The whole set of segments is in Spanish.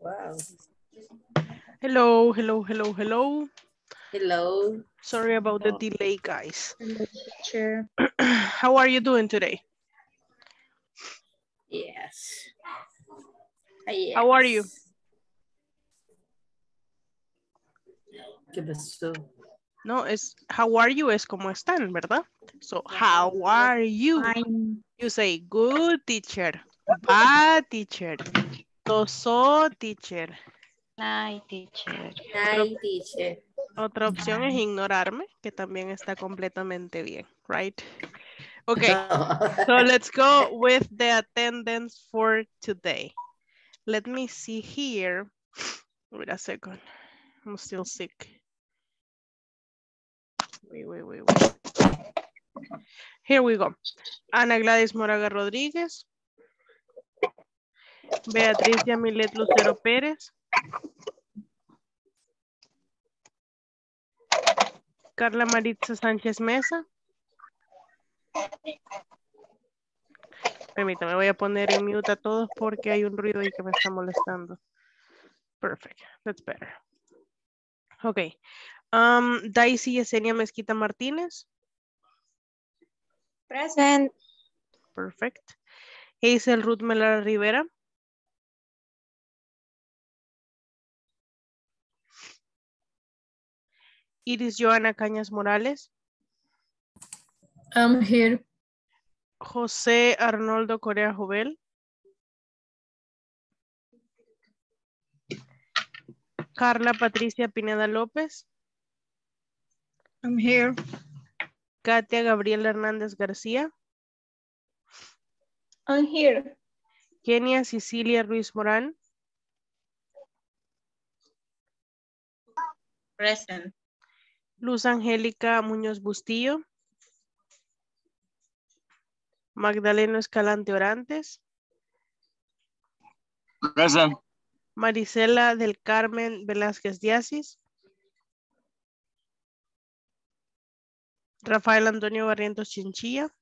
Wow. Hello, hello, hello, hello. Hello. Sorry about the delay, guys. Hello, teacher. How are you doing today? Yes. Ah, yes. How are you? ¿Qué pasó? No, es how are you es como están, ¿verdad? So, how are you? Fine. You say good teacher, bad teacher, so teacher. Hi, teacher. Hi, teacher. Otra opción es ignorarme, que también está completamente bien, right? Okay, so let's go with the attendance for today. Let me see here. Wait a second. I'm still sick. Wait, wait, wait, wait. Here we go. Ana Gladys Moraga Rodríguez. Beatriz Yamilet Lucero Pérez. Carla Maritza Sánchez Mesa. Permítame, voy a poner en mute a todos porque hay un ruido ahí que me está molestando. Perfect, that's better. Ok. Um, Daisy Yesenia Mezquita Martínez. Present. Perfect. Hazel Ruth Melara Rivera. Iris Joana Cañas Morales. I'm here. José Arnoldo Corea Jovel. Carla Patricia Pineda López. I'm here. Katia Gabriela Hernández García. I'm here. Kenia Cecilia Ruiz Morán. Present. Luz Angélica Muñoz Bustillo. Magdaleno Escalante Orantes. Present. Marisela del Carmen Velázquez Diasis. Rafael Antonio Barrientos Chinchilla.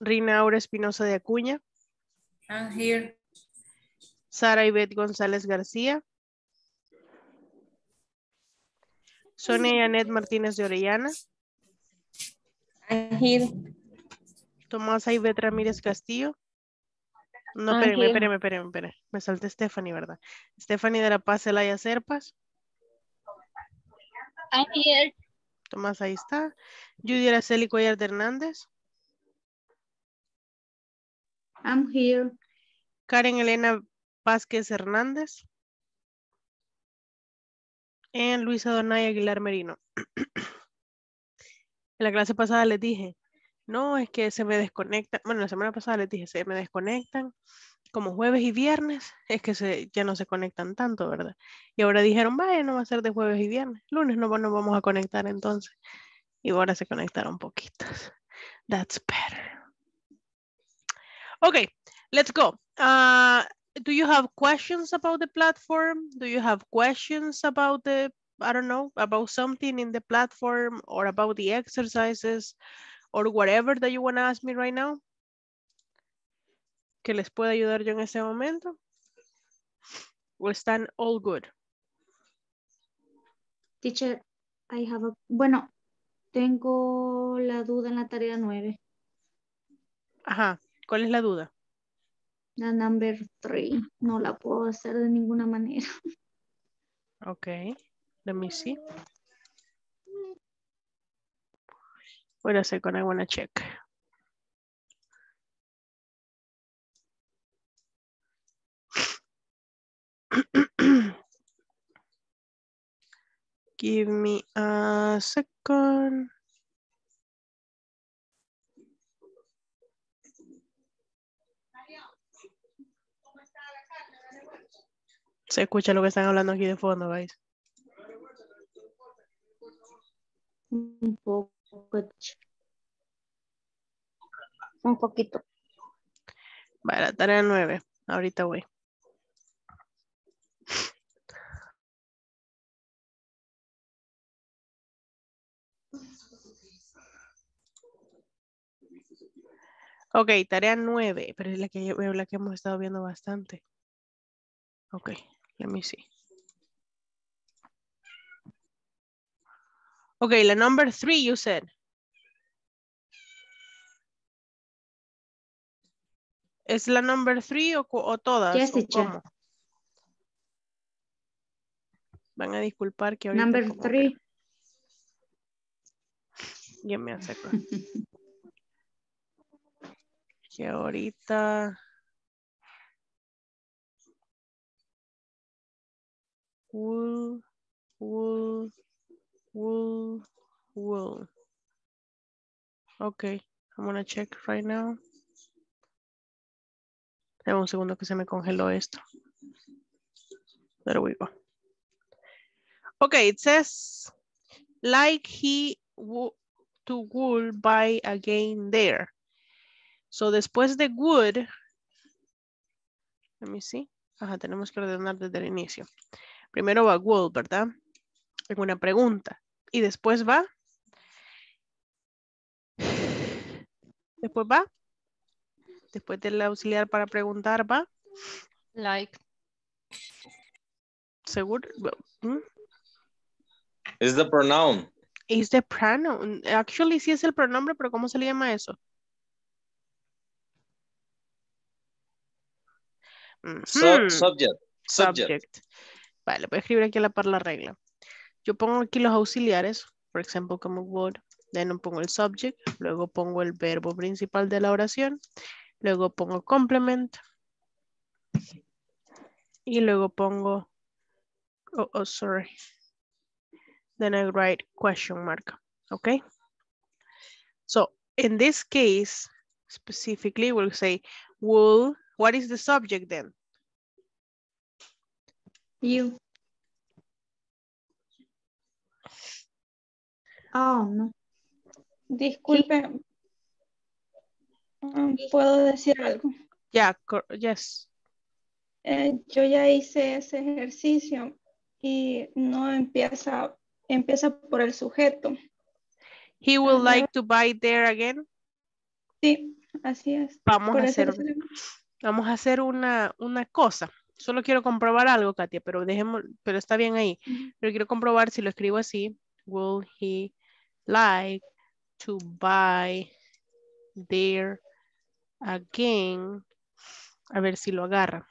Rina Aura Espinosa de Acuña. I'm here. Sara Ivette González García. Sonia Yanet Martínez de Orellana. I'm here. Tomás Ivette Ramírez Castillo. No, Ah, espérenme, here. espérenme, espérenme, espérenme. Me salté Stephanie, ¿verdad? Stephanie de la Paz Zelaya Serpas. I'm here. Tomás, ahí está. Judy Araceli Cuellar de Hernández. I'm here. Karen Elena Vázquez Hernández. En Luisa Donay Aguilar Merino. En la clase pasada les dije, no, es que se me desconectan. Bueno, la semana pasada les dije, se me desconectan como jueves y viernes. Es que se, ya no se conectan tanto, ¿verdad? Y ahora dijeron, vaya, no va a ser de jueves y viernes. Lunes no nos vamos a conectar entonces. Y ahora se conectaron poquitas. That's better. Okay, let's go. Uh, do you have questions about the platform? Do you have questions about the, I don't know, about something in the platform or about the exercises or whatever that you want to ask me right now? Que les pueda ayudar yo en ese momento. ¿O stand all good? Teacher, I have a... Bueno, tengo la duda en la tarea 9. Ajá, ¿cuál es la duda? La number 3. No la puedo hacer de ninguna manera. Okay, let me see. Wait a second, I want check. Give me a second. Se escucha lo que están hablando aquí de fondo, guys. Un poco. Un poquito. Vale, la tarea nueve. Ahorita voy. Ok, tarea 9, pero es la que, la que hemos estado viendo bastante. Ok, let me see. Ok, la number 3 you said. ¿Es la number 3 o, o, todas? Yes, teacher. Van a disculpar que ahorita Number como que- three. Ya me hace. Que ahorita. Will, will, will, will. Okay, I'm gonna check right now. Dame un segundo que se me congeló esto. There we go. Okay, it says like he to would buy again there. So después de would, let me see. Ajá, tenemos que ordenar desde el inicio. Primero va would, ¿verdad? En una pregunta. Y después va. Después va. Después del auxiliar para preguntar va. Like. Seguro. It's the pronoun. Is the pronoun. Actually, sí es el pronombre, pero ¿cómo se le llama eso? Subject. Subject. subject. Vale, voy a escribir aquí a la par la regla. Yo pongo aquí los auxiliares, por ejemplo, como would, then pongo el subject, luego pongo el verbo principal de la oración, luego pongo complement, y luego pongo, oh, oh, sorry, then I write question mark, okay? So, in this case, specifically, we'll say, will, what is the subject then? You. Oh, no. Disculpe. Mm, ¿Puedo decir algo? Yeah, cor- yes. Eh, yo ya hice ese ejercicio y no empieza, empieza por el sujeto. He Ajá. like to buy there again. Sí, así es. Vamos Por a hacer, vamos a hacer una, una cosa. Solo quiero comprobar algo, Katia, pero dejemos, pero está bien ahí. Pero quiero comprobar si lo escribo así. Will he like to buy there again? A ver si lo agarra.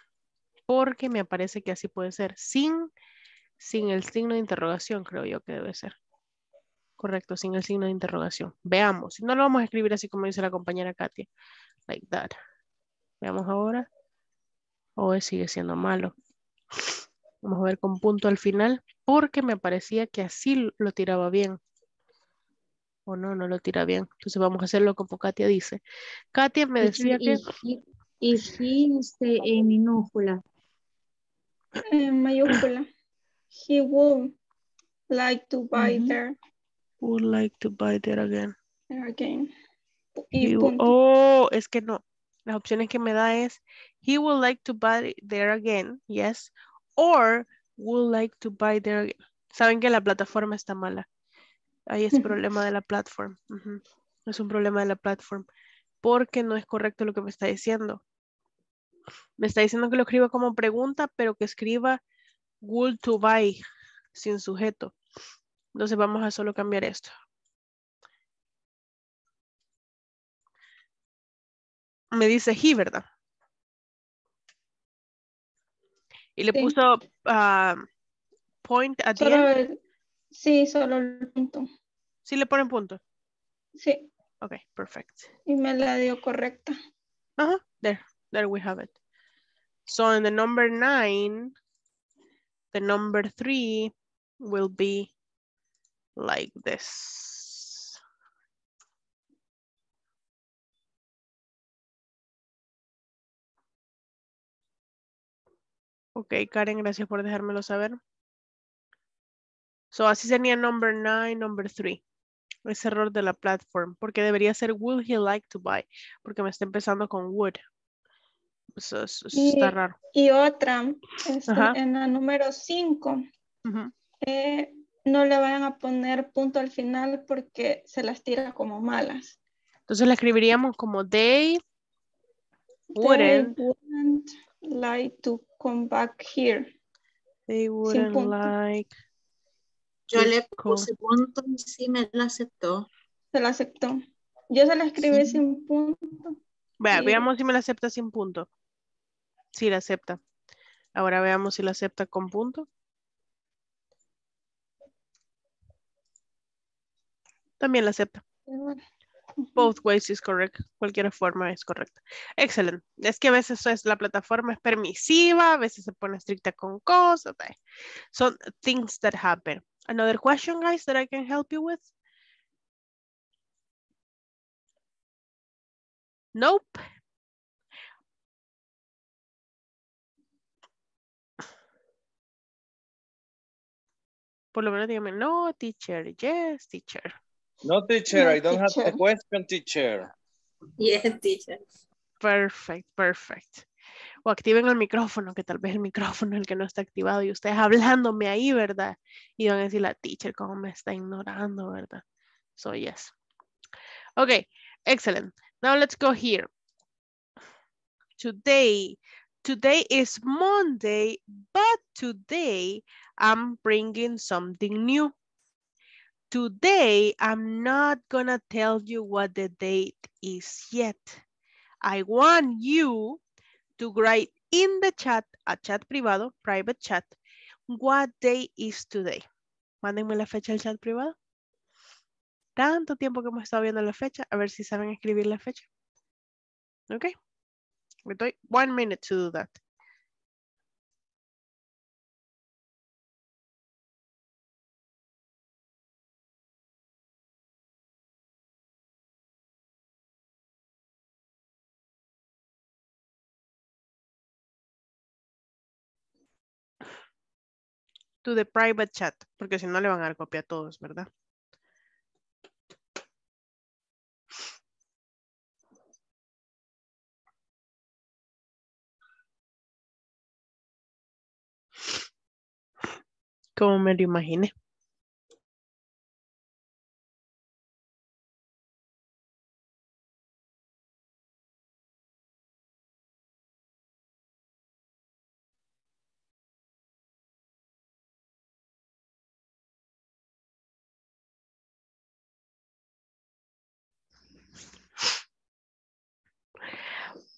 Porque me parece que así puede ser. Sin, sin el signo de interrogación, creo yo que debe ser. Correcto, sin el signo de interrogación. Veamos. No lo vamos a escribir así como dice la compañera Katia. Like that. Veamos ahora. O sigue siendo malo. Vamos a ver con punto al final. Porque me parecía que así lo tiraba bien. O no, no lo tira bien. Entonces vamos a hacerlo como Katia dice. Katia me decía Teacher, que... y, he- y este, en minúscula. En mayúscula. He would like to buy there Would like to buy there again. again. Y punto. oh, es que no. Las opciones que me da es he would like to buy there again, yes, or would like to buy there again. Saben que la plataforma está mala. Ahí es problema de la plataforma. Es un problema de la plataforma. Porque no es correcto lo que me está diciendo. Me está diciendo que lo escriba como pregunta, pero que escriba would to buy sin sujeto. Entonces vamos a solo cambiar esto. Me dice he, ¿verdad? Y le Sí. puso ah, point at the Solo end. el- sí, solo el punto. Sí le ponen punto. Sí, Ok, perfect. y me la dio correcta. Uh-huh. There, there we have it. So in the number nine, the number three will be like this. Ok, Karen, gracias por dejármelo saber. So así sería number nine, number three. Es error de la platform, porque debería ser will he like to buy, porque me está empezando con would. Eso, eso- eso está Y- raro. Y otra, este, en la número 5, Ujú. no le vayan a poner punto al final porque se las tira como malas. Entonces la escribiríamos como they Wouldn't. They wouldn't like to come back here. They wouldn't punto. like. Yo le puse punto y sí me la aceptó. Se la aceptó. Yo se la escribí Sí. sin punto. Vea, veamos si me la acepta sin punto. Sí, la acepta. Ahora veamos si la acepta con punto. También la acepta. Both ways is correct. Cualquier forma es correcta. Excelente. Es que a veces es, la plataforma es permisiva, a veces se pone estricta con cosas. Son things that happen. Another question, guys, that I can help you with? Nope. Por lo menos dígame, no, teacher, yes, teacher. No, teacher, No, I don't have teacher. question, teacher. Yes, teacher. Perfect, perfect. O activen el micrófono, que tal vez el micrófono es el que no está activado y ustedes hablándome ahí, ¿verdad? Y van a decir la teacher, cómo me está ignorando, ¿verdad? So, yes. Okay, excellent. Now let's go here. Today, today is Monday, but today I'm bringing something new. Today, I'm not gonna tell you what the date is yet. I want you to write in the chat, a chat privado, private chat, what day is today. Mándenme la fecha del chat privado. Tanto tiempo que hemos estado viendo la fecha, a ver si saben escribir la fecha. Ok. Me doy one minute to do that. To the private chat, porque si no le van a dar copia a todos, ¿verdad? Como me lo imaginé.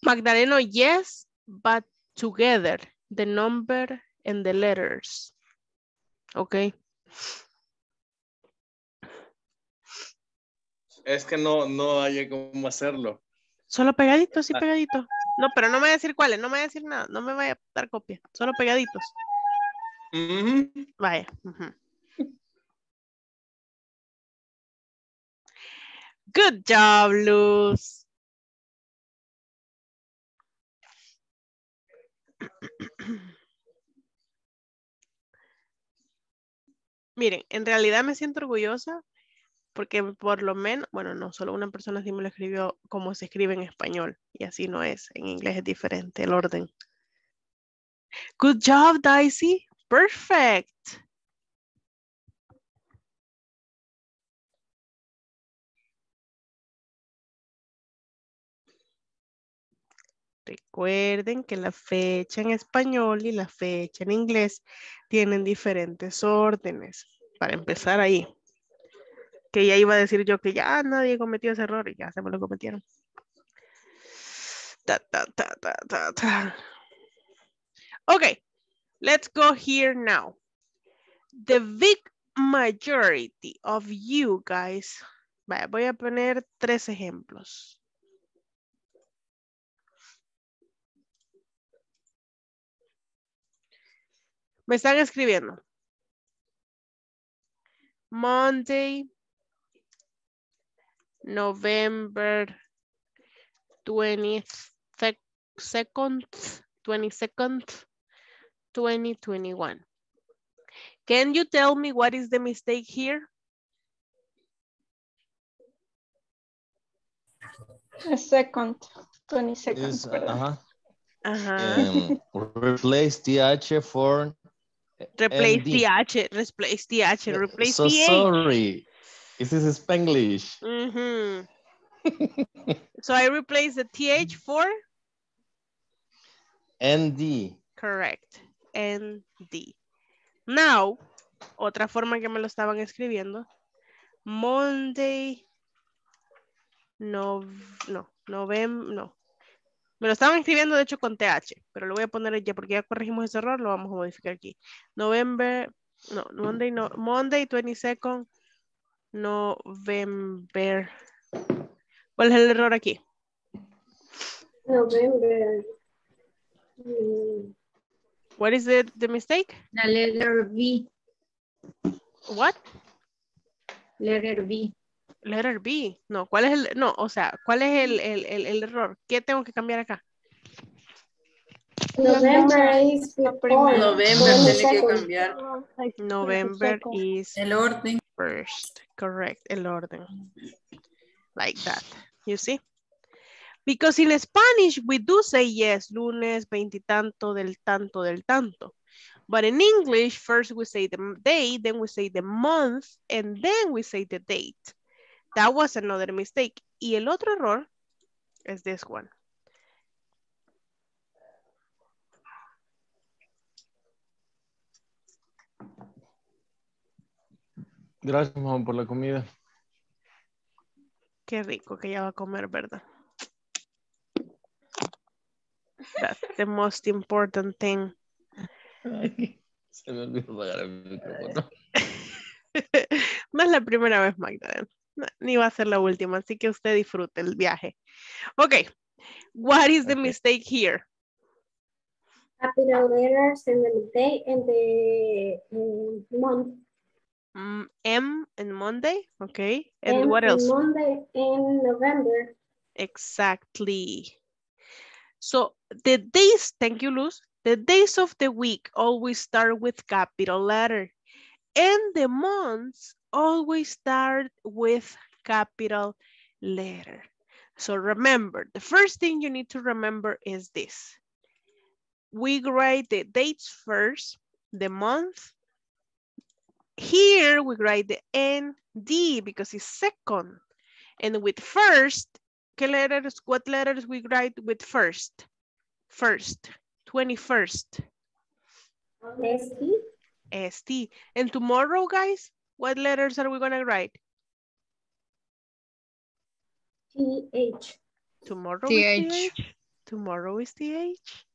Magdaleno, yes, but together, the number and the letters. Okay. Es que no, no hay cómo hacerlo. Solo pegaditos, sí, Ah. pegaditos. No, pero no me voy a decir cuáles, no me voy a decir nada, no me vaya a dar copia, solo pegaditos. Vaya. Good job, Luz. Miren, en realidad me siento orgullosa porque por lo menos, bueno, no, solo una persona sí me lo escribió como se escribe en español y así no es, en inglés es diferente el orden. Good job, Daisy. Perfect. Recuerden que la fecha en español y la fecha en inglés tienen diferentes órdenes. Para empezar ahí. Que ya iba a decir yo que ya nadie cometió ese error y ya se me lo cometieron. Ta, ta, ta. Okay, let's go here now. The big majority of you guys. Vaya, voy a poner tres ejemplos. Me están escribiendo. Monday, November 22nd, 22nd, 2021. Can you tell me what is the mistake here? A second, 20 seconds. Is, perdón. ajá. Ajá. Um, replace TH for replace MD. TH, replace TH, replace so TH. sorry. This is Spanglish. Mhm. so I replace the TH for ND. Correct. ND. Now, otra forma que me lo estaban escribiendo. Monday. No, no, novem, no. Me lo estaban escribiendo de hecho con TH, pero lo voy a poner ya porque ya corregimos ese error, lo vamos a modificar aquí. November, no, Monday, no, Monday 22nd, November. ¿Cuál es el error aquí? November. Mm, What is the, the mistake? La letter B. What? Letter B. Letter B. No, ¿cuál es el, no, o sea, ¿cuál es el, el, el, el error? ¿Qué tengo que cambiar acá? November is before. November tiene que 22nd. cambiar. November is El orden. first. Correct, el orden. Like that. You see? Because in Spanish, we do say yes, lunes, veintitanto, del tanto, del tanto. But in English, first we say the day, then we say the month, and then we say the date. That was another mistake. Y el otro error is this one. Gracias, mamá, por la comida. Qué rico que ya va a comer, ¿verdad? That's the most important thing. Se me olvidó apagar el micrófono. no es la primera vez, Magdalena. Ni va a ser la última, así que usted disfrute el viaje. Ok. What is the mistake here? Capital letters and the day and the um, month. Mm, M in Monday, okay. And And what else? Monday in November. Exactly. So the days, thank you, Luz. The days of the week always start with capital letter. And the months always start with capital letter. So remember, the first thing you need to remember is this. We write the dates first, the month. Here we write the ND because it's second. And with first, ¿qué letters, what letters we write with first? First, 21st, ST. ST. And tomorrow, guys, what letters are we gonna write? TH. Tomorrow TH. is TH? Tomorrow is TH?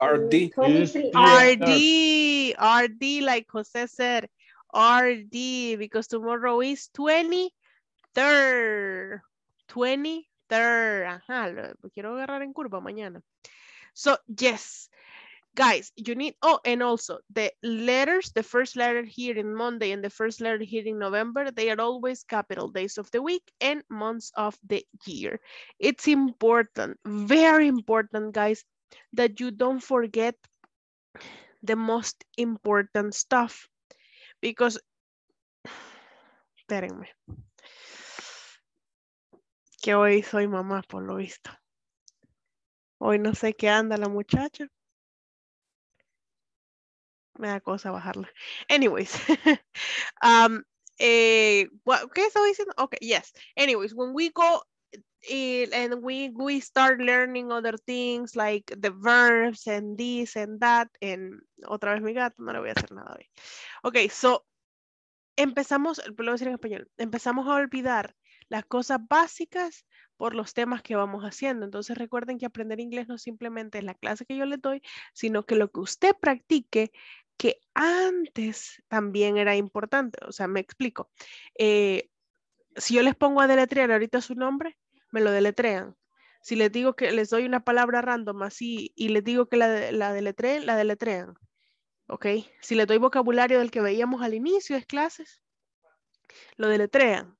RD. RD, RD, like Jose said, RD, because tomorrow is 23rd. 23rd. Ajá, lo, lo quiero agarrar en curva mañana. So, yes, guys, you need, oh, and also the letters, the first letter here in Monday and the first letter here in November, they are always capital days of the week and months of the year. It's important, very important, guys, that you don't forget the most important stuff because espérenme. Que hoy soy mamá por lo visto. Hoy no sé qué anda la muchacha me da cosa bajarla. Anyways um eh, what, ¿qué estaba diciendo? okay yes. Anyways when we go it, and we we start learning other things like the verbs and this and that and otra vez mi gato no le voy a hacer nada hoy. Ok so empezamos lo voy a decir en español empezamos a olvidar las cosas básicas por los temas que vamos haciendo. Entonces recuerden que aprender inglés no simplemente es la clase que yo les doy sino que lo que usted practique que antes también era importante o sea me explico Eh, si yo les pongo a deletrear ahorita su nombre me lo deletrean. Si les digo que les doy una palabra random así y les digo que la, la la deletrean. ¿Ok? Si les doy vocabulario del que veíamos al inicio de clases, lo deletrean.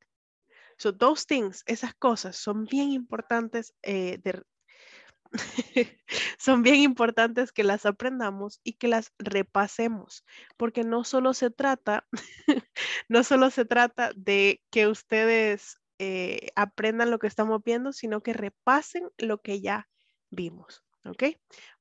So those things, esas cosas son bien importantes eh, de- son bien importantes que las aprendamos y que las repasemos, porque no solo se trata, no solo se trata de que ustedes eh, aprendan lo que estamos viendo, sino que repasen lo que ya vimos, ¿ok?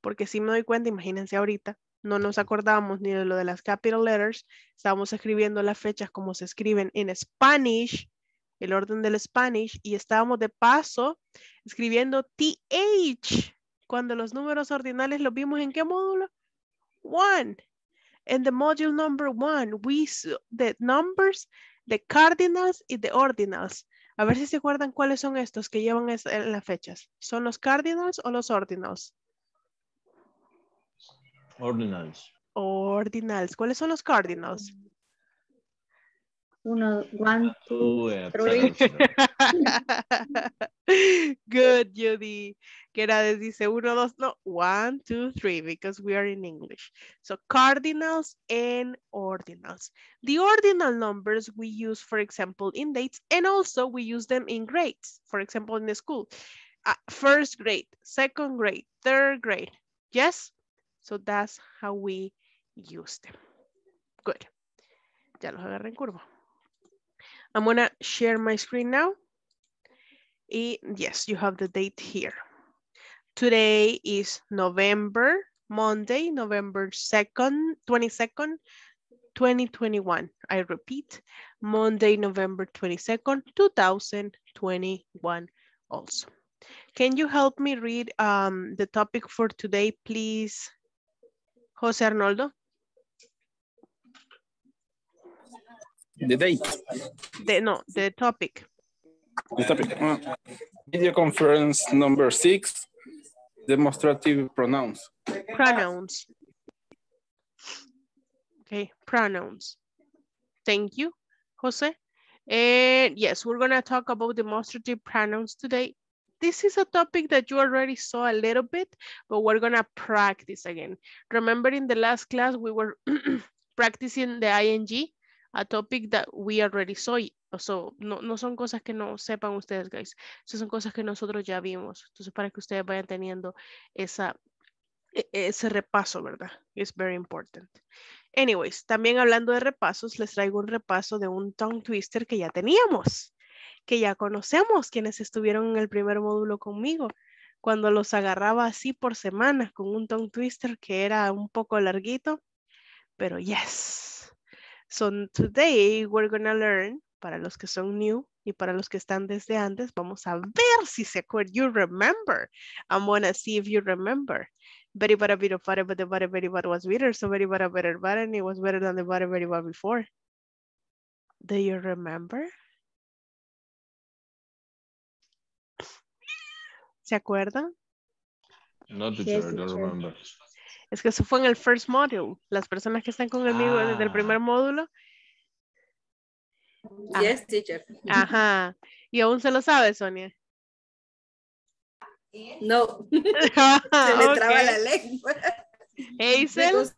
Porque si me doy cuenta, imagínense ahorita, no nos acordábamos ni de lo de las capital letters, estábamos escribiendo las fechas como se escriben en Spanish, el orden del Spanish, y estábamos de paso escribiendo TH, Cuando los números ordinales los vimos en qué módulo? One. In the module number one, we saw the numbers, the cardinals y the ordinals. A ver si se acuerdan cuáles son estos que llevan es- en las fechas. ¿Son los cardinals o los ordinals? Ordinals. Ordinals. ¿Cuáles son los cardinals? Uno, one, two, Two, three. Good, Judy. Que era, de- dice uno, dos, no, one, two, three, because we are in English. So cardinals and ordinals. The ordinal numbers we use, for example, in dates, and also we use them in grades. For example, in the school, Uh, first grade, second grade, third grade. Yes? So that's how we use them. Good. Ya los agarré en curva. I'm gonna share my screen now. Y yes, you have the date here. Today is November, Monday, November 2nd, 22nd, 2021. I repeat, Monday, November 22nd, 2021 also. Can you help me read um, the topic for today, please, Jose Arnoldo? The date, The, no, the topic. the topic. Uh, video conference number six, demonstrative pronouns. Pronouns. Okay, pronouns. Thank you, Jose. And yes, we're gonna talk about demonstrative pronouns today. This is a topic that you already saw a little bit, but we're gonna practice again. Remember in the last class, we were practicing the ing, a topic that we already saw. So, no, no son cosas que no sepan ustedes, guys. Esas son cosas que nosotros ya vimos. Entonces, para que ustedes vayan teniendo esa, e- ese repaso, ¿verdad? Es very important. Anyways, también hablando de repasos, les traigo un repaso de un tongue twister que ya teníamos, que ya conocemos quienes estuvieron en el primer módulo conmigo, cuando los agarraba así por semana con un tongue twister que era un poco larguito, pero yes. So today we're gonna learn, para los que son new y para los que están desde antes, vamos a ver si se acuerdan. You remember. I'm gonna see if you remember. Very bada bit of butter, but the butter very bad was bitter, so very bada better butter, and it was better than the butter very bad before. Do you remember? ¿Se acuerdan? No, Yes, teacher, I don't remember. Es que eso fue en el first module. Las personas que están conmigo desde el Ah. primer módulo. Ah. Yes, teacher. Ajá. Y aún se lo sabe, Sonia. No, se me traba la lengua. Hazel,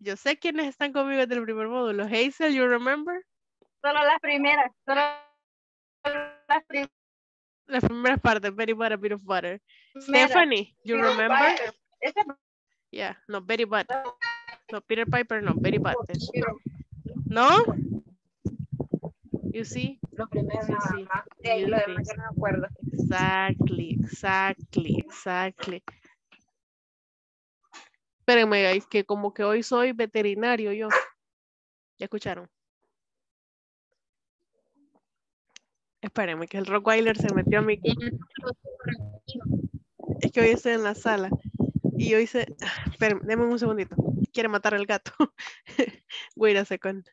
yo sé quiénes están conmigo desde el primer módulo. Hazel, you remember? Solo las primeras, solo las primeras. La primera parte, very butter, bit of butter. Stephanie, you remember? Esa Yeah, no, Betty Butt. No, Peter Piper, no, Betty Butt. ¿No? You see? lo primero sí. lo demás yo no me acuerdo. Exactly, exactly, exactly. Espérenme, guys, que como que hoy soy veterinario yo. ¿Ya escucharon? Espérenme, que el Rockweiler se metió a mi... Es que hoy estoy en la sala. Y hoy se... Espérenme, denme un segundito. Quiere matar al gato. Wait a second.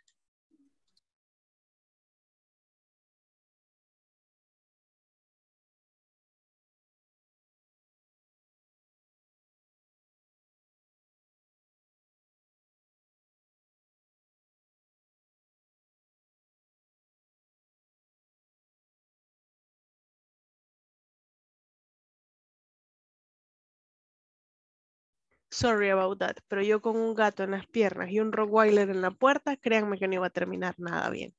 Sorry about that, pero yo con un gato en las piernas y un Rottweiler en la puerta, créanme que no iba a terminar nada bien.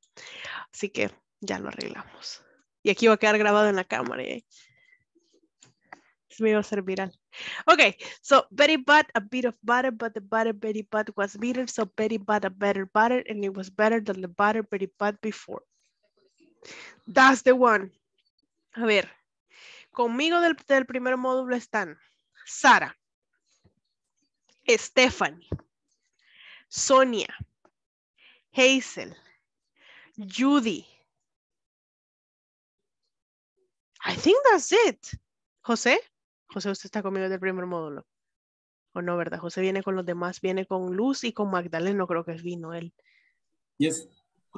Así que ya lo arreglamos. Y aquí va a quedar grabado en la cámara. ¿eh? Me iba a hacer viral. Okay, so Betty bought a bit of butter, but the butter Betty bought was bitter, so Betty bought a better butter, and it was better than the butter Betty bought before. That's the one. A ver, conmigo del, del primer módulo están Sara, Stephanie, Sonia, Hazel, Judy. I think that's it. José, José, usted está conmigo del primer módulo. O no, ¿verdad? José viene con los demás, viene con Luz y con Magdalena, no creo que es vino él. Yes.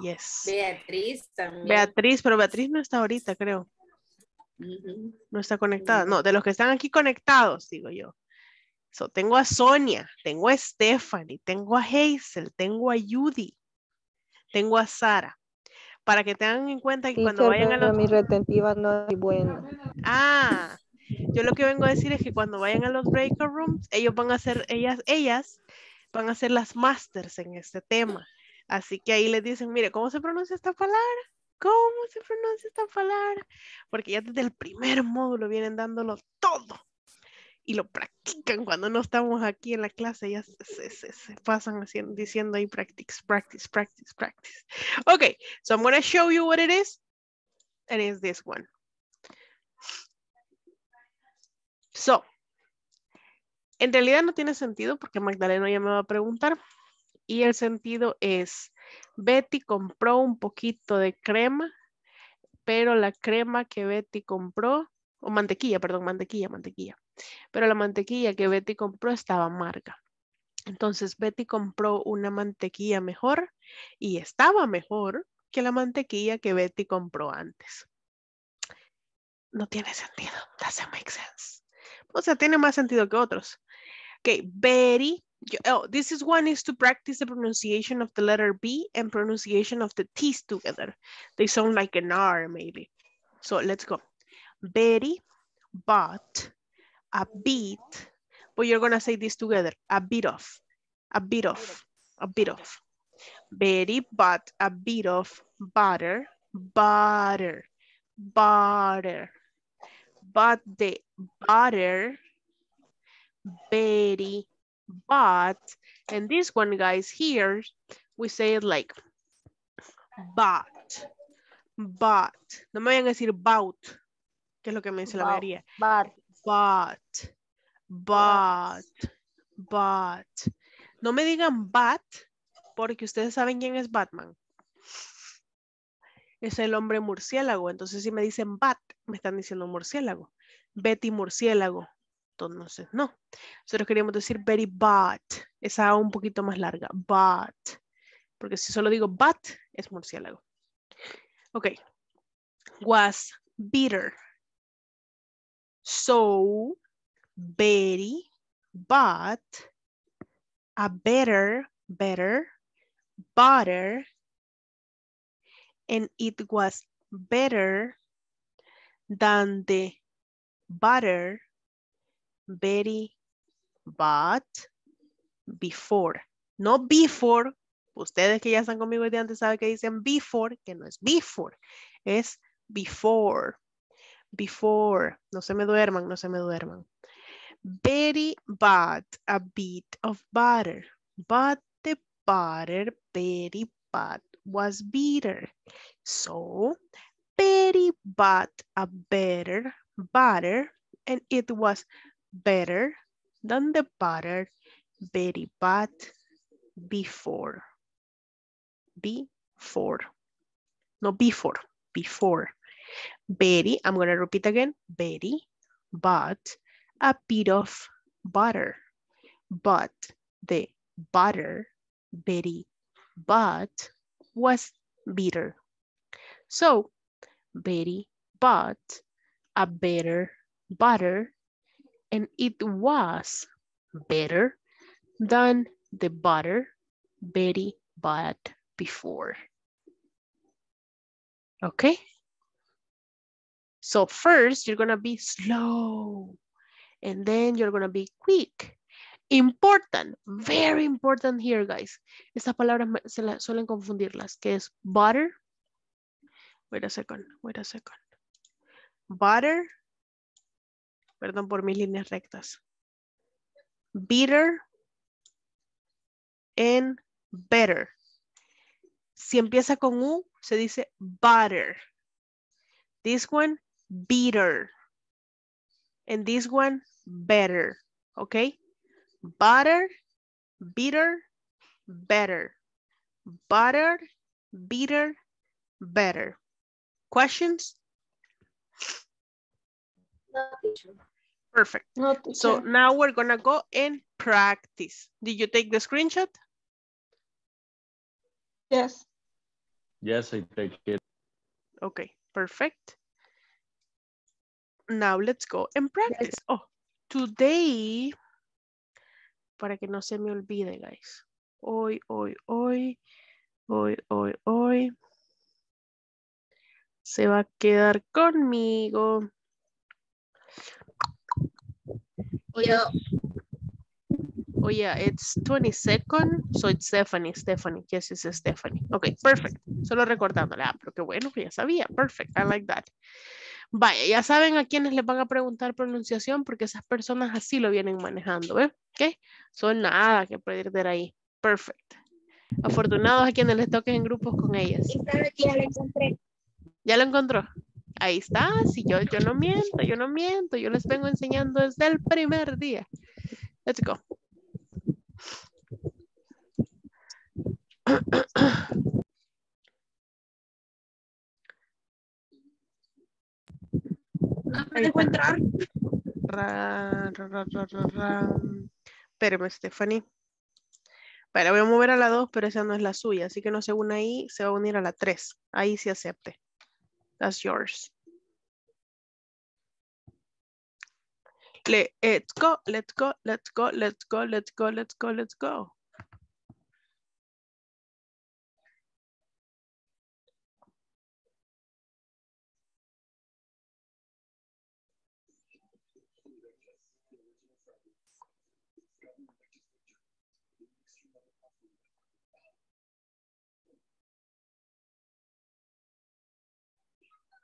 Yes. Beatriz también. Beatriz, pero Beatriz no está ahorita, creo. No está conectada. No, de los que están aquí conectados, digo yo. So, tengo a Sonia, tengo a Stephanie, tengo a Hazel, tengo a Judy, tengo a Sara. Para que tengan en cuenta que cuando vayan a los... mi retentiva no es buena. Ah, yo lo que vengo a decir es que cuando vayan a los breakout rooms, ellos van a ser, ellas, ellas van a ser las masters en este tema. Así que ahí les dicen, mire, ¿cómo se pronuncia esta palabra? ¿Cómo se pronuncia esta palabra? Porque ya desde el primer módulo vienen dándolo todo. Y lo practican cuando no estamos aquí en la clase, ya se, se- se- pasan diciendo ahí practice, practice, practice, practice. Okay, so I'm going to show you what it is. And it's this one. So, en realidad no tiene sentido porque Magdalena ya me va a preguntar. Y el sentido es, Betty compró un poquito de crema, pero la crema que Betty compró, o mantequilla, perdón, mantequilla, mantequilla. Pero la mantequilla que Betty compró estaba amarga. Entonces Betty compró una mantequilla mejor y estaba mejor que la mantequilla que Betty compró antes. No tiene sentido. Doesn't make sense. O sea, tiene más sentido que otros. Okay, Betty. Oh, this is one is to practice the pronunciation of the letter B and pronunciation of the T's together. They sound like an R maybe. So let's go. Betty bought a bit, but you're gonna say this together. A bit of, a bit of, a bit of. Betty bought a bit of butter, butter, butter. But the butter Betty bought, and this one guys here, we say it like but, but. No me vayan a decir bought, que es lo que me dice la mayoría. But Bought, bought, bought. No me digan bat, porque ustedes saben quién es Batman. Es el hombre murciélago. Entonces, si me dicen bat, me están diciendo murciélago. Betty murciélago. Entonces, no. Nosotros queríamos decir Betty bought. Esa un poquito más larga. Bought. Porque si solo digo bat, es murciélago. Ok. Was bitter. So, Betty bought a better, better butter and it was better than the butter Betty bought before. No before. Ustedes que ya están conmigo desde antes saben que dicen before, que no es before, es before. Before. No se me duerman, no se me duerman. Betty bought a bit of butter, but the butter Betty bought was bitter. So Betty bought a better butter and it was better than the butter Betty bought before. Before. No before, before. Betty, I'm going to repeat again. Betty bought a bit of butter, but the butter Betty bought was bitter. So Betty bought a better butter and it was better than the butter Betty bought before. Okay? So first you're gonna be slow and then you're gonna be quick. Important, very important here, guys. Estas palabras se la- suelen confundirlas, que es butter. Wait a second, wait a second. Butter. Perdón por mis líneas rectas. Bitter and better. Si empieza con U, se dice butter. This one, bitter. And this one, better. Okay? Butter, bitter, better. Butter, bitter, better. Questions? Perfect. So now we're gonna go and practice. Did you take the screenshot? Yes. Yes, I take it. Okay, perfect. Now let's go and practice. Oh, today, para que no se me olvide, guys. Hoy, hoy, hoy, hoy, hoy, hoy. Se va a quedar conmigo. Oh, yeah. Oh, yeah, it's 22nd, so it's Stephanie, Stephanie. Yes, it's Stephanie. Okay, perfect. Solo recordándole. Ah, pero qué bueno que ya sabía. Perfect, I like that. Vaya, ya saben a quiénes les van a preguntar pronunciación porque esas personas así lo vienen manejando, ¿ve? ¿Ok? Son nada que perder ahí. Perfect. Afortunados a quienes les toquen en grupos con ellas. Ya la encontré. ¿Ya lo encontró? Ahí está. Si yo, yo no miento, yo no miento. Yo les vengo enseñando desde el primer día. Let's go. No me dejo entrar. Ra, ra, ra, ra, ra, ra. Espérame, Stephanie. Vale, voy a mover a la 2, pero esa no es la suya. Así que no se une ahí, se va a unir a la 3. Ahí sí acepte. That's yours. Let's go, let's go, let's go, let's go, let's go, let's go, let's go.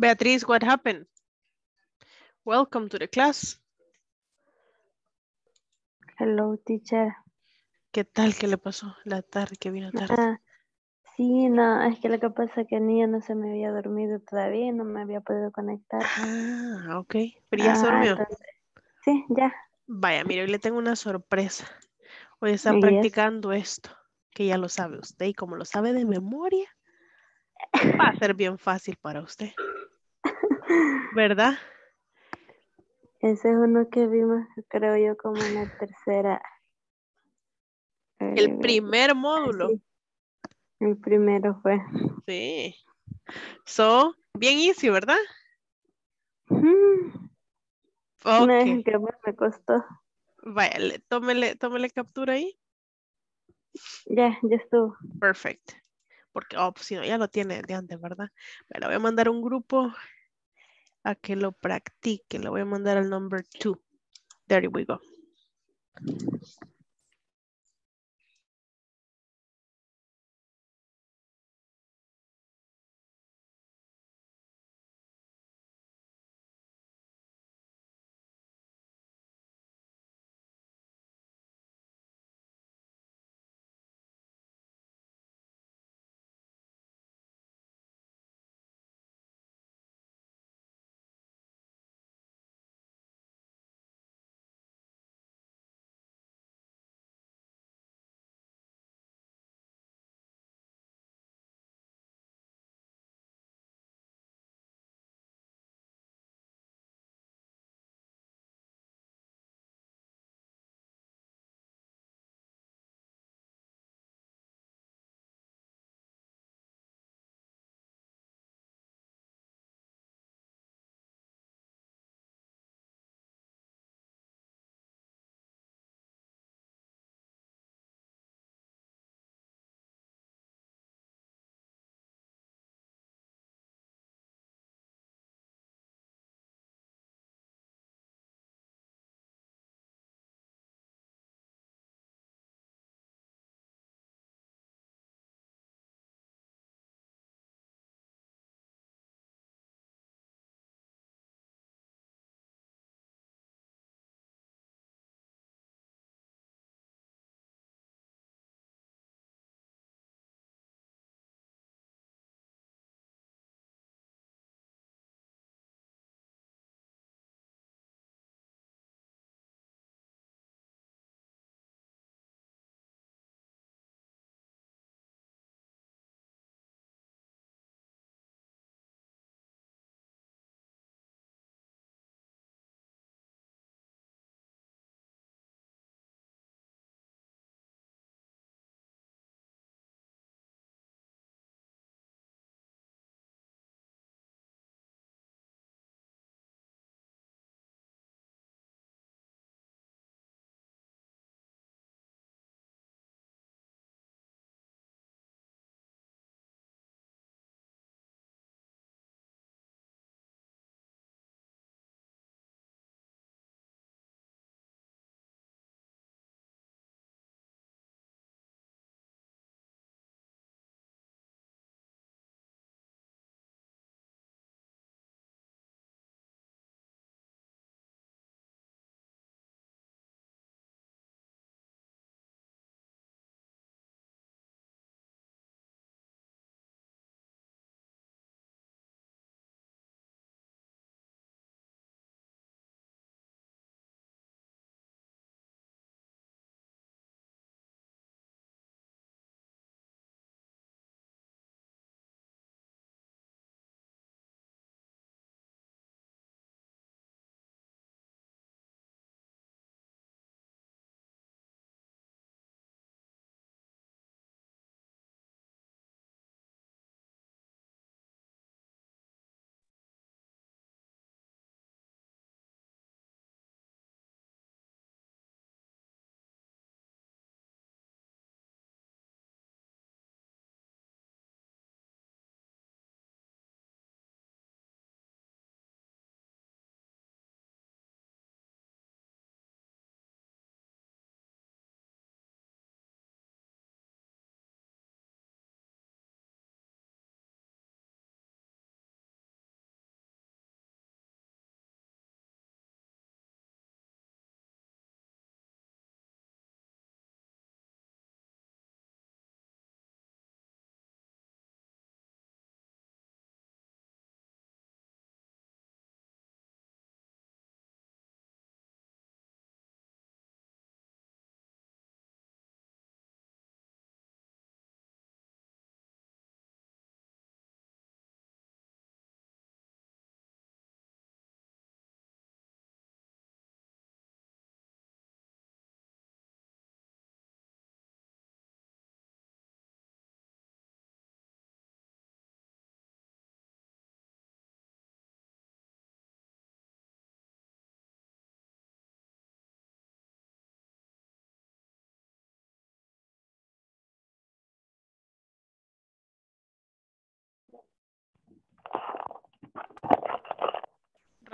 Beatriz, what happened? Welcome to the class. Hello, teacher. ¿Qué tal? ¿Qué le pasó? La tarde que vino tarde. Ah, sí, no, es que lo que pasa es que el niño no se me había dormido todavía y no me había podido conectar. Ah, ok. Pero ya se Ah, durmió. entonces- sí, ya. Vaya, mire, hoy le tengo una sorpresa. Hoy está ¿Y eso? practicando esto, que ya lo sabe usted y como lo sabe de memoria, va a ser bien fácil para usted. ¿Verdad? Ese es uno que vimos, creo yo, como en la tercera. El eh, primer módulo. sí, El primero fue. Sí. So, bien easy, ¿verdad? Mm, No, Ok. es que más me costó. Vaya, le- tómele, tómele captura ahí. Ya, ya estuvo. Perfect. Porque, oh, pues si no, ya lo tiene de antes, ¿verdad? Me voy a mandar a un grupo a que lo practique. Le voy a mandar al number two. There we go.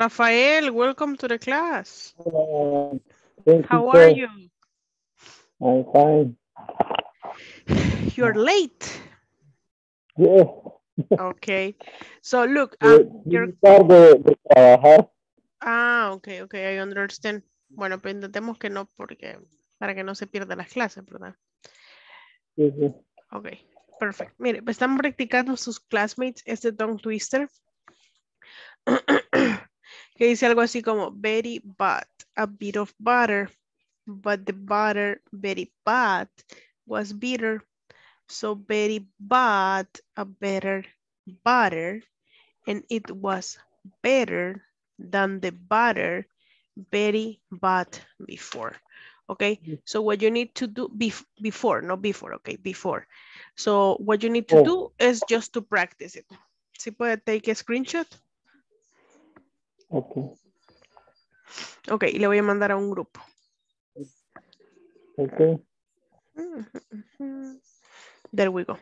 Rafael, welcome to the class. Uh, thank How are you? I'm fine. You're late. Yes. Okay. So look, um, you're de, de. Ah, ok, ok, I understand. Bueno, pues intentemos que no, porque para que no se pierdan las clases, ¿verdad? Sí, sí. Ok, perfecto. Mire, pues están practicando sus classmates este tongue twister. que dice algo así como Betty bought a bit of butter, but the butter Betty bought was bitter. So Betty bought a better butter and it was better than the butter Betty bought before. Okay, mm. so what you need to do bef before, not before, okay, before. So what you need to Oh. do is just to practice it. Si puede take a screenshot. Okay. Ok, y le voy a mandar a un grupo. Okay. There we go.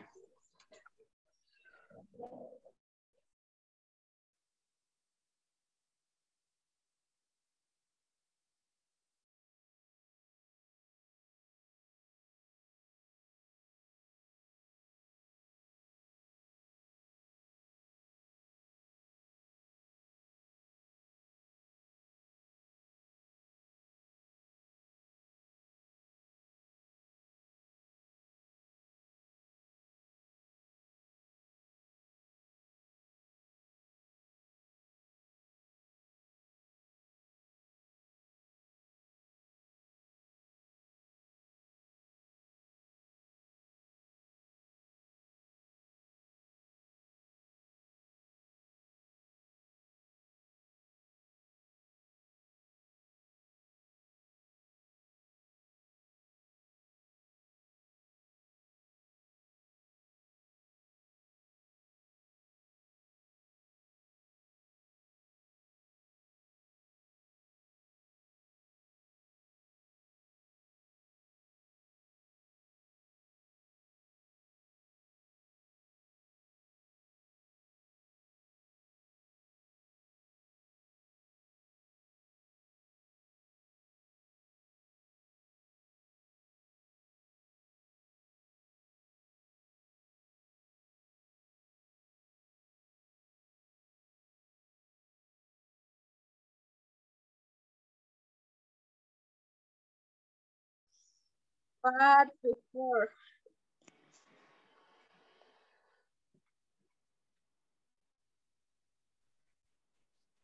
But before.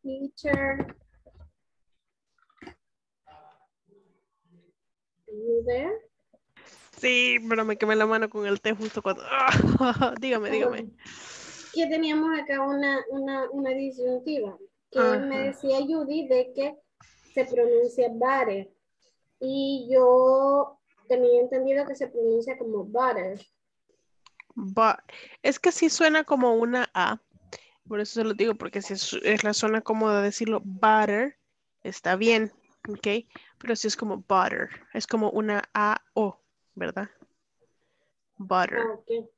Teacher. Are you there? Sí, pero me quemé la mano con el té justo cuando... dígame, dígame. Que teníamos acá una, una, una disyuntiva. Que Ajá. me decía Judy de que se pronuncia butter. Y yo tenía entendido que se pronuncia como butter. But, es que sí suena como una A. Por eso se lo digo, porque si es, es la zona cómoda decirlo butter, está bien, ¿ok? Pero si es como butter, es como una A-O, ¿verdad? Butter. Ah, ok.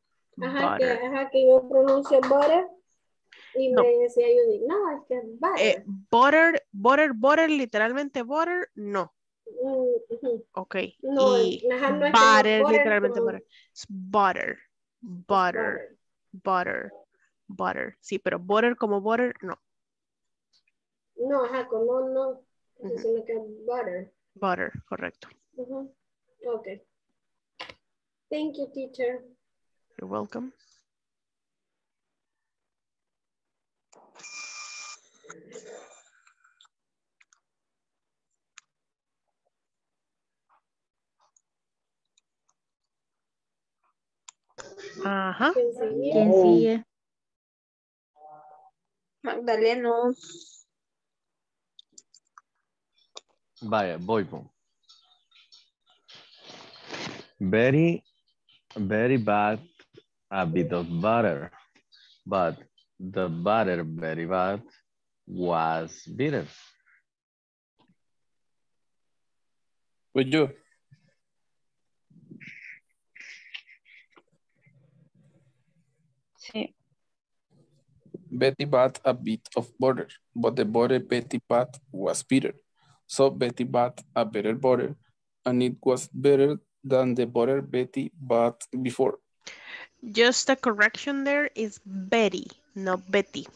Ajá, que, Butter. ajá, que yo pronuncio butter. Y No. me decía Judy, no, es que es butter. Eh, butter, butter, butter, literalmente butter, no. Ok. No, y ajá, no es como butter, butter literalmente como- butter. Es butter, butter, butter. butter. Sí, pero butter como butter, no. No, ajá, con no, no. Ujú. Sino que es butter. Butter, correcto. Ujú. Ok. Thank you, teacher. You're welcome. Ajá. ¿Quién sigue? ¿Quién oh. sigue? Magdaleno. Vaya, voy po. Very, very bad a bit of butter, but the butter very bad was bitter. With you. Sí. Betty bought a bit of butter, but the butter Betty bought was bitter. So Betty bought a better butter, and it was better than the butter Betty bought before. Just a correction there is Betty, not Betty.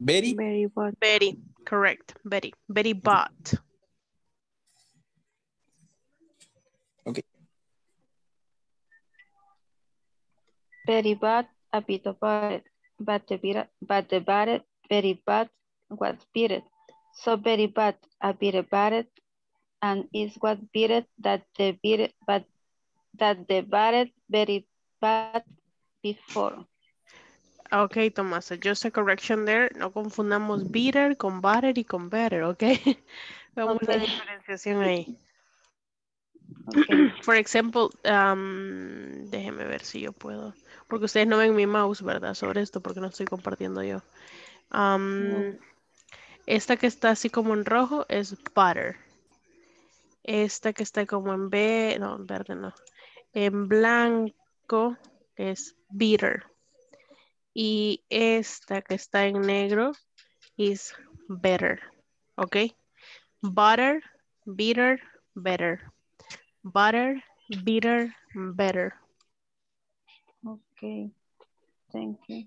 Betty, Very what? Betty, correct. Betty. Betty bought. Betty bought a bit of butter, but the, bit, but the butter Betty bought was bitter. So Betty bought a bit of butter, and it was bitter that the bitter, but that the butter Betty bought before. Ok, Tomasa, just a correction there. No confundamos bitter con butter y con better, ok? Vamos a la diferenciación ahí. Okay. For example, um, déjeme ver si yo puedo. Porque ustedes no ven mi mouse, ¿verdad? Sobre esto, porque no estoy compartiendo yo. Um, Esta que está así como en rojo es butter. Esta que está como en no, en verde no. En blanco es bitter. Y esta que está en negro es better. ¿Ok? Butter, bitter, better. Butter, bitter, better. Okay. Thank you.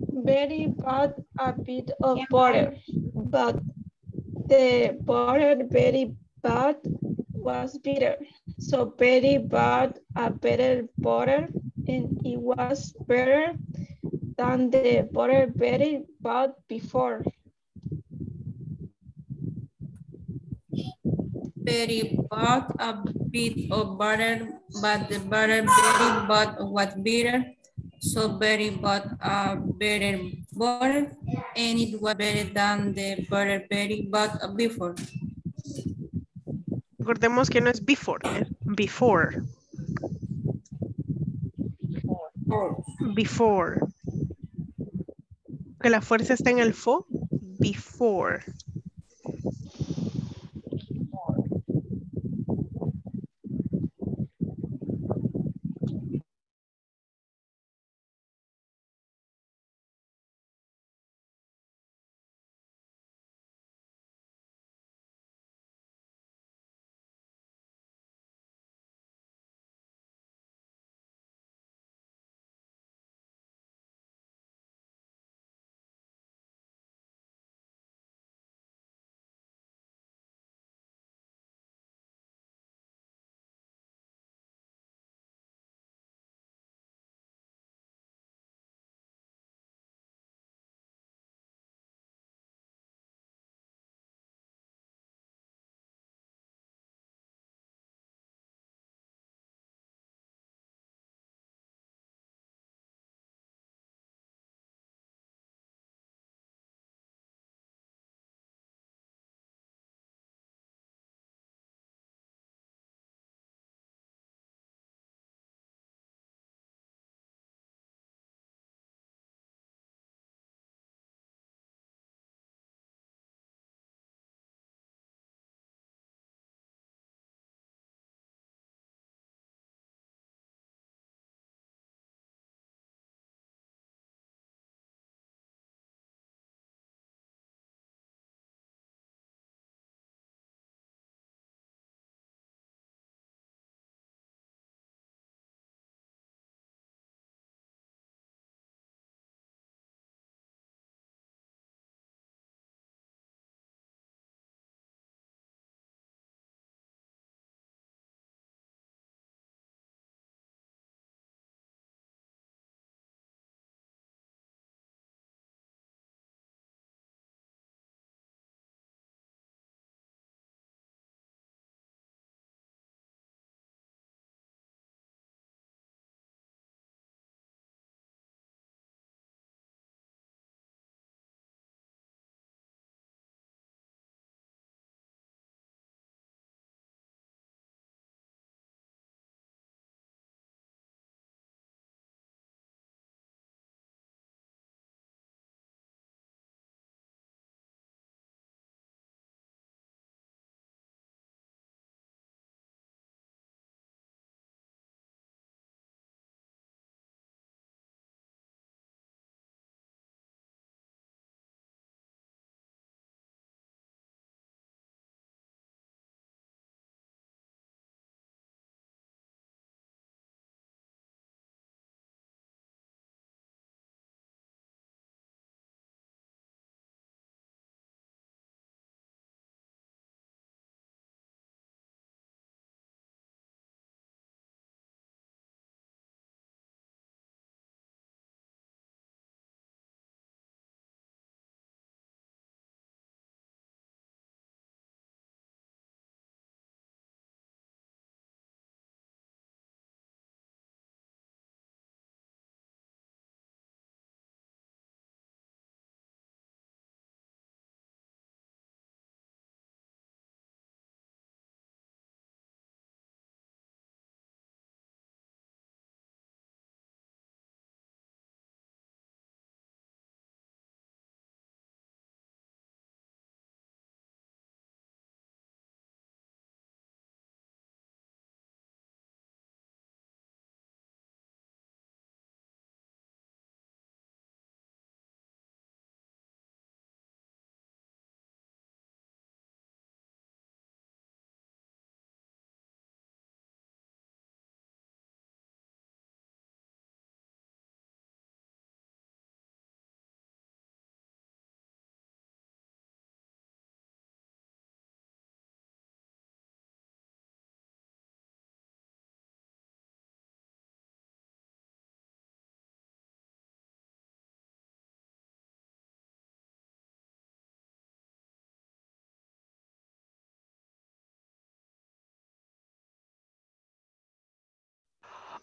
Very bad, a bit of butter, but the butter very bad was bitter. So very bad, a better butter and it was better than the butter very bad before. Betty bought a bit of butter, but the butter Betty bought was bitter. So Betty bought a better butter, and it was better than the butter Betty bought before. Recordemos que no es before, es before. Before. Que la fuerza está en el fo. Before.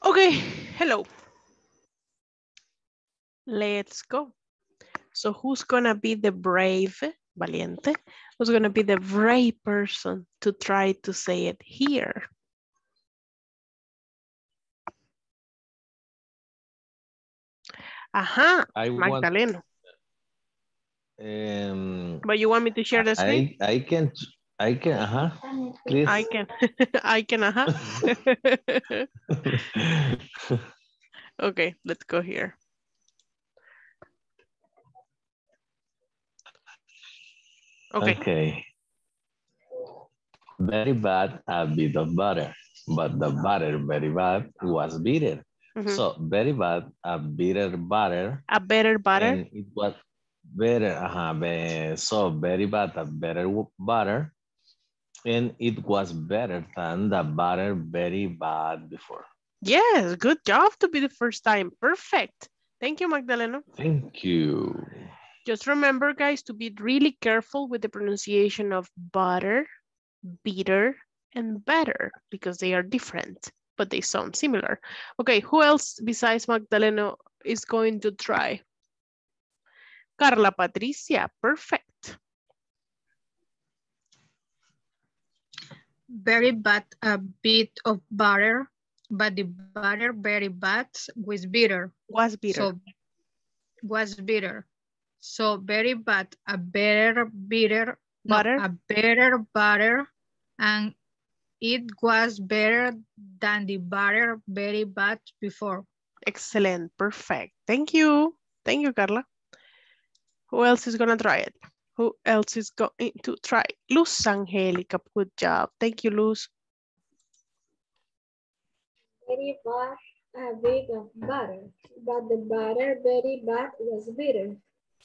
Okay, hello. Let's go. So who's gonna be the brave, valiente? Who's gonna be the brave person to try to say it here? Ajá, I want- Magdaleno. Um, But you want me to share the screen? I, I can, I can, uh-huh, please. I can, I can, ajá. okay, let's go here. Okay. Okay. Very bad, a bit of butter, but the butter very bad was bitter. Mhm. So very bad, a bitter butter. A better butter. It was better, uh be- so very bad, a better butter. And it was better than the butter very bad before. Yes, good job to be the first time. Perfect. Thank you, Magdalena. Thank you. Just remember, guys, to be really careful with the pronunciation of butter, bitter, and better because they are different, but they sound similar. Okay, who else besides Magdalena is going to try? Carla Patricia, perfect. Very bad a bit of butter, but the butter very bad was bitter. Was bitter. So was bitter. So very bad a better bitter no, Butter? a better butter and it was better than the butter very bad before. Excellent, perfect. Thank you. Thank you, Carla. Who else is gonna try it? Who else is going to try? Luz Angelica, good job. Thank you, Luz. Very bad, a bit of butter, but the butter very bad was bitter.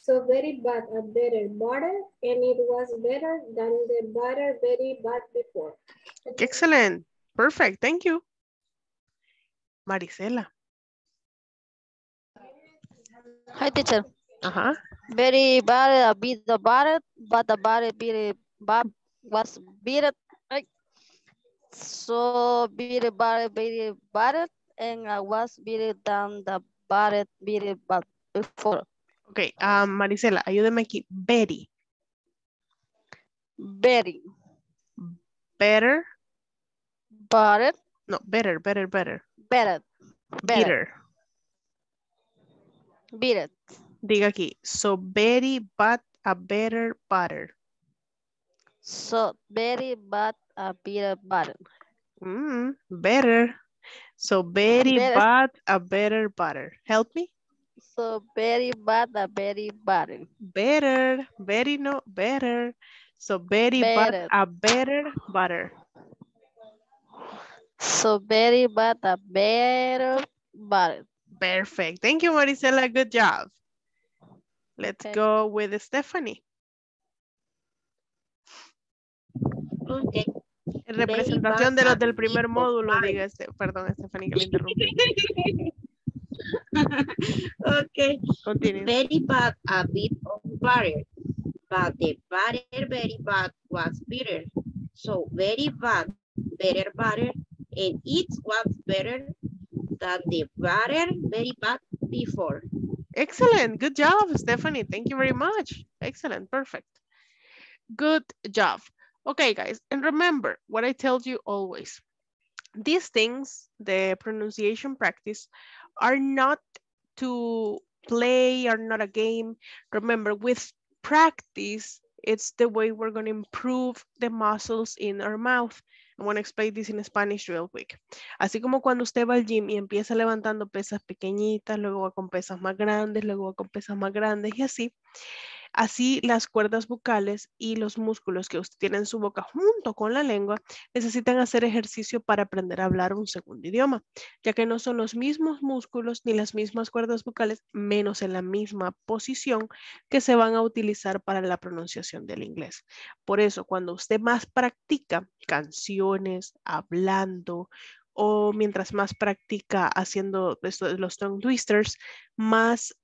So very bad a better butter, and it was better than the butter very bad before. Excellent, perfect, thank you. Marisela. Hi, teacher. Uh-huh. Very bad, a bit of butter, but the butter very bad was bitter. Ay. So bitter butter, very butter, and I was bitter than the butter very bad before. Ok, ah, Marisela, ayúdame aquí. Very, Very better. butter, No, better, better, better. better, better, Bitter. bitter. Diga aquí. So very bad, a better butter. So very bad, a better butter. Mm, better. So very Better. bad, a better butter. Help me. So very bad, a very butter. Better, very no, better. So very Better. bad, a better butter. So very bad, a better butter. Perfect. Thank you, Maricela. Good job. Let's Okay. go with Stephanie. Okay. En representación de los del primer módulo, diga este, perdón, Stephanie, que le interrumpí. okay. Continue. Very bad, a bit of butter, but the butter very bad was bitter. So very bad, better butter, and it was better than the butter very bad before. Excellent. Good job, Stephanie. Thank you very much. Excellent. Perfect. Good job. Okay, guys. And remember what I tell you always. These things, the pronunciation practice, are not to play, are not a game. Remember, with practice, it's the way we're going to improve the muscles in our mouth. I want to explain this in Spanish real quick. Así como cuando usted va al gym y empieza levantando pesas pequeñitas, luego va con pesas más grandes, luego va con pesas más grandes y así. Así las cuerdas vocales y los músculos que usted tiene en su boca junto con la lengua necesitan hacer ejercicio para aprender a hablar un segundo idioma, ya que no son los mismos músculos ni las mismas cuerdas vocales, menos en la misma posición que se van a utilizar para la pronunciación del inglés. Por eso, cuando usted más practica canciones, hablando, o mientras más practica haciendo los tongue twisters, más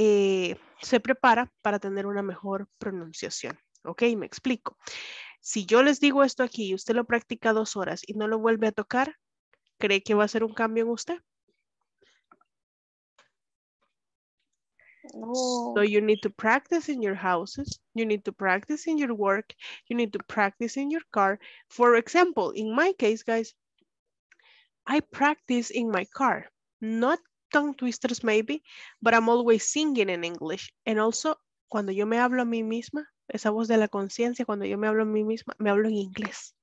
eh, se prepara para tener una mejor pronunciación. ¿Ok? Me explico. Si yo les digo esto aquí y usted lo practica dos horas y no lo vuelve a tocar, ¿cree que va a ser un cambio en usted? So you need to practice in your houses, you need to practice in your work, you need to practice in your car. For example, in my case, guys, I practice in my car, not tongue twisters maybe, but I'm always singing in English. And also, cuando yo me hablo a mí misma, esa voz de la conciencia, cuando yo me hablo a mí misma, me hablo en inglés.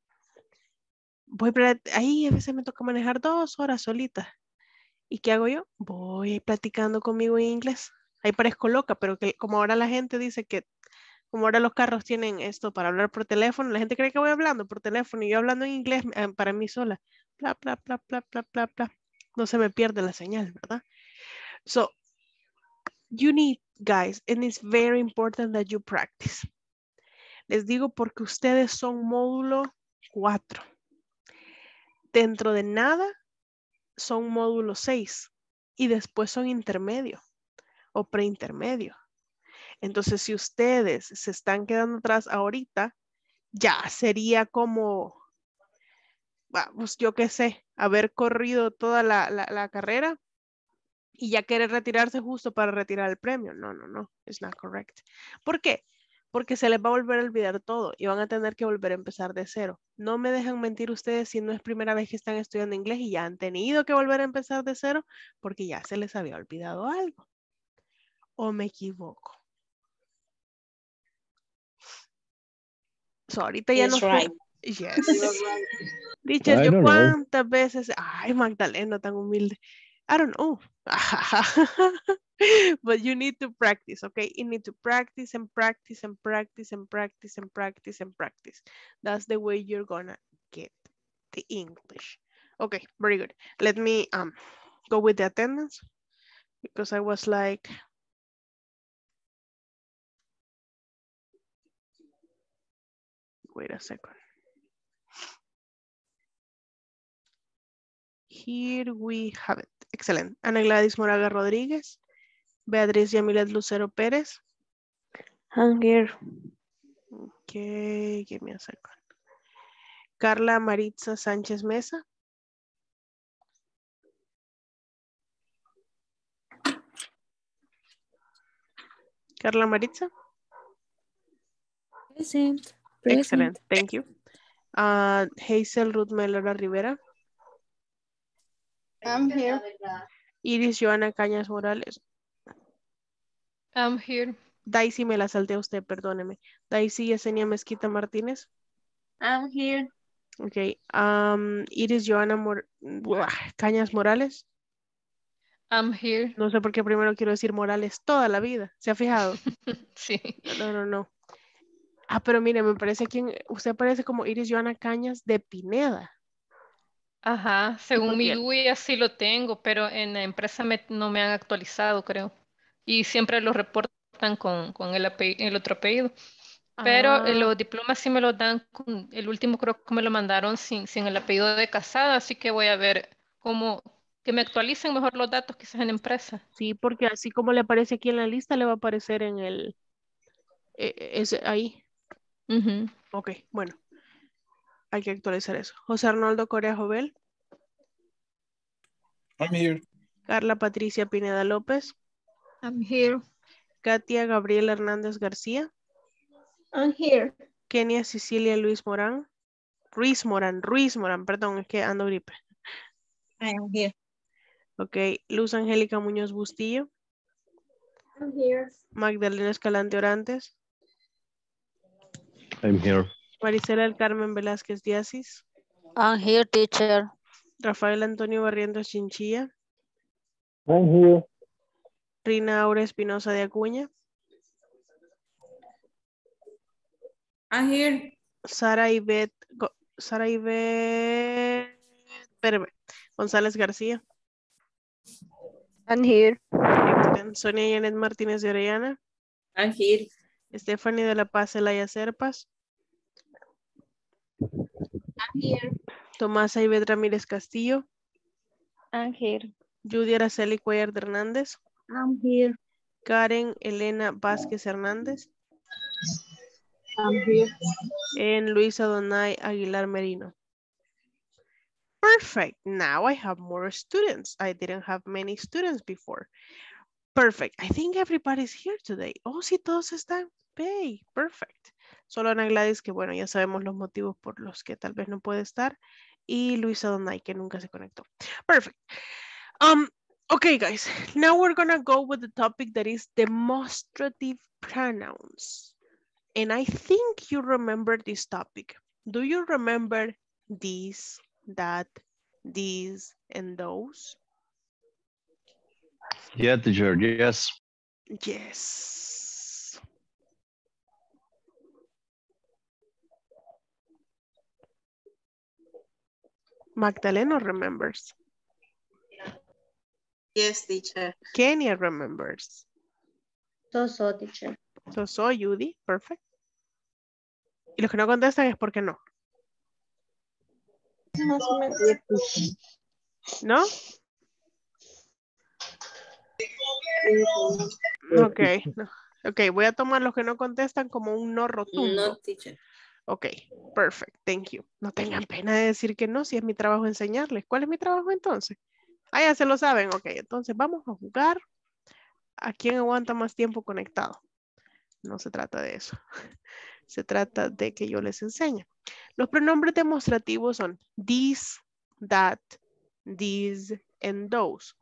Voy ahí a veces me toca manejar dos horas solita. ¿Y qué hago yo? Voy platicando conmigo en inglés. Ahí parezco loca, pero que como ahora la gente dice que, como ahora los carros tienen esto para hablar por teléfono, la gente cree que voy hablando por teléfono y yo hablando en inglés eh, para mí sola. Bla, bla, bla, bla, bla, bla, bla. No se me pierde la señal, ¿verdad? So, you need, guys, and it's very important that you practice. Les digo porque ustedes son módulo 4. Dentro de nada son módulo 6 y después son intermedio o preintermedio. Entonces, si ustedes se están quedando atrás ahorita, ya sería como, vamos, yo qué sé, haber corrido toda la, la- la carrera y ya querer retirarse justo para retirar el premio. No, no, no, it's not correct. ¿Por qué? Porque se les va a volver a olvidar todo y van a tener que volver a empezar de cero. No me dejan mentir ustedes si no es primera vez que están estudiando inglés y ya han tenido que volver a empezar de cero porque ya se les había olvidado algo. ¿O me equivoco? So, ahorita ya no right. Yes. Teacher, I yo don't know. cuántas veces, ay, Magdalena, tan humilde. I don't know. but you need to practice, okay? You need to practice and practice and practice and practice and practice and practice. That's the way you're gonna get the English. Okay, very good. Let me um go with the attendance because I was like, wait a second. Here we have it. Excellent. Ana Gladys Moraga Rodríguez. Beatriz Yamilet Lucero Pérez. I'm here. Okay, give me a second. Carla Maritza Sánchez Mesa. Carla Maritza. Present. Excellent. Thank you. Uh, Hazel Ruth Melora Rivera. I'm here. Iris Joana Cañas Morales. I'm here. Daisy me la salté a usted, perdóneme. Daisy Yesenia Mezquita Martínez. I'm here. Ok. Um, Iris Joana Mor- Buah, Cañas Morales. I'm here. No sé por qué primero quiero decir Morales toda la vida. ¿Se ha fijado? Sí. No, no, no. Ah, pero mire, me parece que usted parece como Iris Joana Cañas de Pineda. Ajá, según mi porque- DUI así lo tengo, pero en la empresa me- no me han actualizado, creo. Y siempre lo reportan con, con el, ape- el otro apellido. Pero eh, Ah. los diplomas sí me los dan, con- el último creo que me lo mandaron sin, sin el apellido de casada, así que voy a ver cómo, que me actualicen mejor los datos quizás en empresa. Sí, porque así como le aparece aquí en la lista, le va a aparecer en el... eh, eh, ese- ahí. Ujú. Ok, bueno. Hay que actualizar eso. José Arnoldo Corea Jovel. I'm here. Carla Patricia Pineda López. I'm here. Katia Gabriela Hernández García. I'm here. Kenia Cecilia Luis Morán. Ruiz Morán, Ruiz Morán, perdón, es que ando gripe. I am here. Ok, Luz Angélica Muñoz Bustillo. I'm here. Magdalena Escalante Orantes. I'm here. Marisela del Carmen Velázquez Diasis. I'm here, teacher. Rafael Antonio Barrientos Chinchilla. I'm here. Rina Aura Espinosa de Acuña. I'm here. Sara Ivette, Sara Ivette, espérame, González García. I'm here. Sonia Janet Martínez de Orellana. I'm here. Stephanie de la Paz Zelaya Serpas. I'm here. Tomás Ivette Ramírez Castillo. I'm here. Judy Araceli Cuellar de Hernández. I'm here. Karen Elena Vázquez Hernández. I'm here. And Luis Donay Aguilar Merino. Perfect. Now I have more students. I didn't have many students before. Perfect. I think everybody's here today. Oh, sí, todos están. Hey, perfect. Solo Ana Gladys, que bueno, ya sabemos los motivos por los que tal vez no puede estar. Y Luisa Donay, que nunca se conectó. Perfect. Um, okay, guys. Now we're gonna go with the topic that is demonstrative pronouns. And I think you remember this topic. Do you remember these, that, these, and those? Yeah, teacher, yes. Yes. Magdalena remembers. Yes, teacher. Kenya remembers. So, so, teacher. So, so, Judy, perfect. Y los que no contestan es porque no. ¿No? Ok. no. Ok, voy a tomar los que no contestan como un no rotundo. No, teacher. Ok, perfect, thank you. No tengan pena de decir que no, si es mi trabajo enseñarles. ¿Cuál es mi trabajo entonces? Ah, ya se lo saben. Ok, entonces vamos a jugar. ¿A quién aguanta más tiempo conectado? No se trata de eso. Se trata de que yo les enseñe. Los pronombres demostrativos son these, that, these, and those.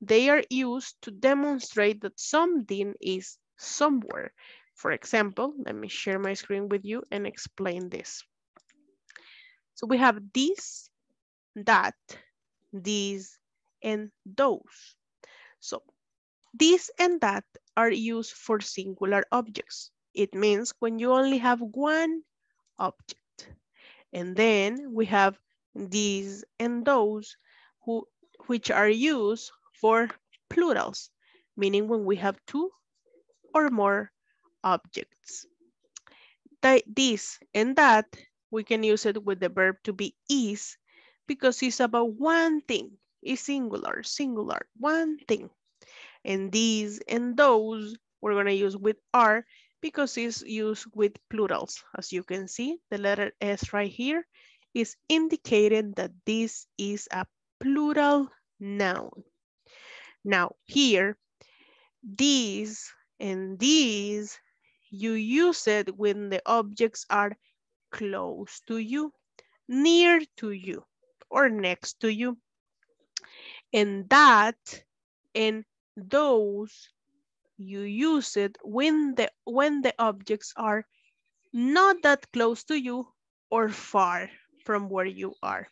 They are used to demonstrate that something is somewhere. For example, let me share my screen with you and explain this. So we have this, that, these, and those. So this and that are used for singular objects. It means when you only have one object. And then we have these and those who, which are used for plurals, meaning when we have two or more objects. Th- This and that, we can use it with the verb to be is because it's about one thing. It's singular, singular, one thing. And these and those, we're gonna use with are because it's used with plurals. As you can see, the letter S right here is indicating that this is a plural noun. Now here, these and these, you use it when the objects are close to you, near to you, or next to you. And that and those, you use it when the, when the objects are not that close to you or far from where you are.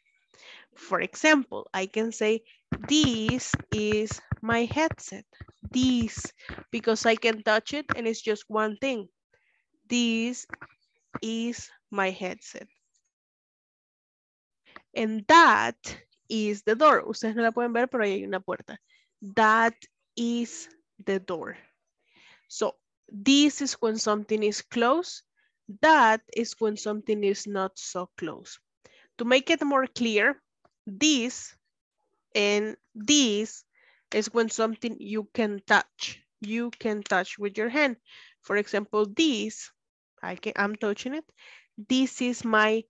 For example, I can say, this is my headset. This, because I can touch it and it's just one thing. This is my headset. And that is the door. Ustedes no la pueden ver, pero ahí hay una puerta. That is the door. So this is when something is close. That is when something is not so close. To make it more clear, this and this is when something you can touch. You can touch with your hand. For example, this, I can, I'm touching it. This is my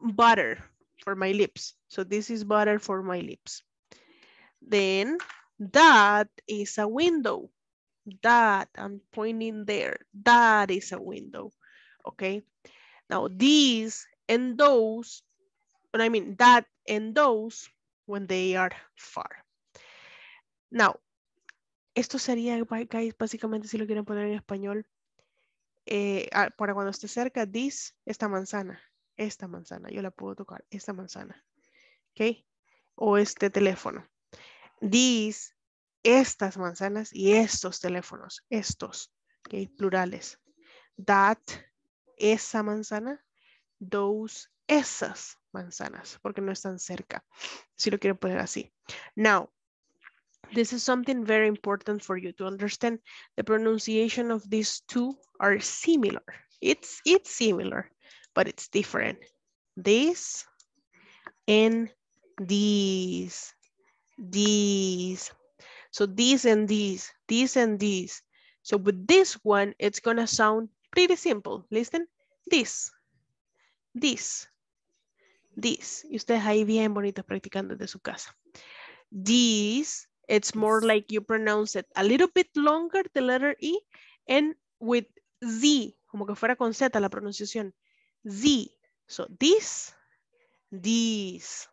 butter for my lips. So this is butter for my lips. Then that is a window. That, I'm pointing there. That is a window, okay? Now these and those, and I mean that and those when they are far. Now, esto sería, guys, básicamente si lo quieren poner en español, eh, para cuando esté cerca, this, esta manzana, esta manzana, yo la puedo tocar, esta manzana, ¿ok? O este teléfono. These, estas manzanas y estos teléfonos, estos, ¿ok? Plurales. That, esa manzana, those, esas manzanas, porque no están cerca. Si lo quieren poner así. Now, this is something very important for you to understand. The pronunciation of these two are similar. It's, it's similar, but it's different. This and these, these. So these and these, these and these. So with this one, it's gonna sound pretty simple. Listen, this, this, this. Y ustedes ahí bien bonitos practicando desde su casa. These It's more like you pronounce it a little bit longer, the letter E, and with Z, como que fuera con Z la pronunciación. Z. So this, these,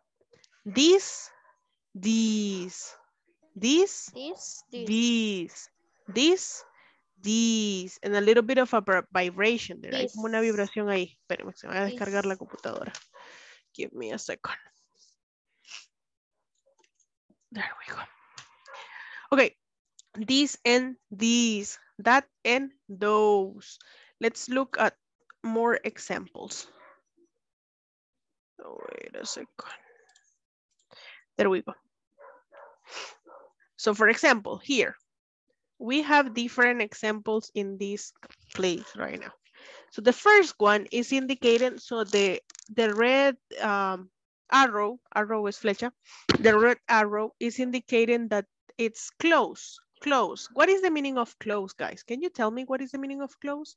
this, these, this, This, these, this, these, and a little bit of a vib- vibration there. Hay como una This. vibración ahí. Espérenme, se me va a descargar la This. computadora. Give me a second. There we go. Okay, these and these, that and those. Let's look at more examples. Oh, wait a second. There we go. So for example, here, we have different examples in this place right now. So the first one is indicated, so the, the red um, arrow, arrow is flecha, the red arrow is indicating that it's close, close. What is the meaning of close, guys? Can you tell me what is the meaning of close?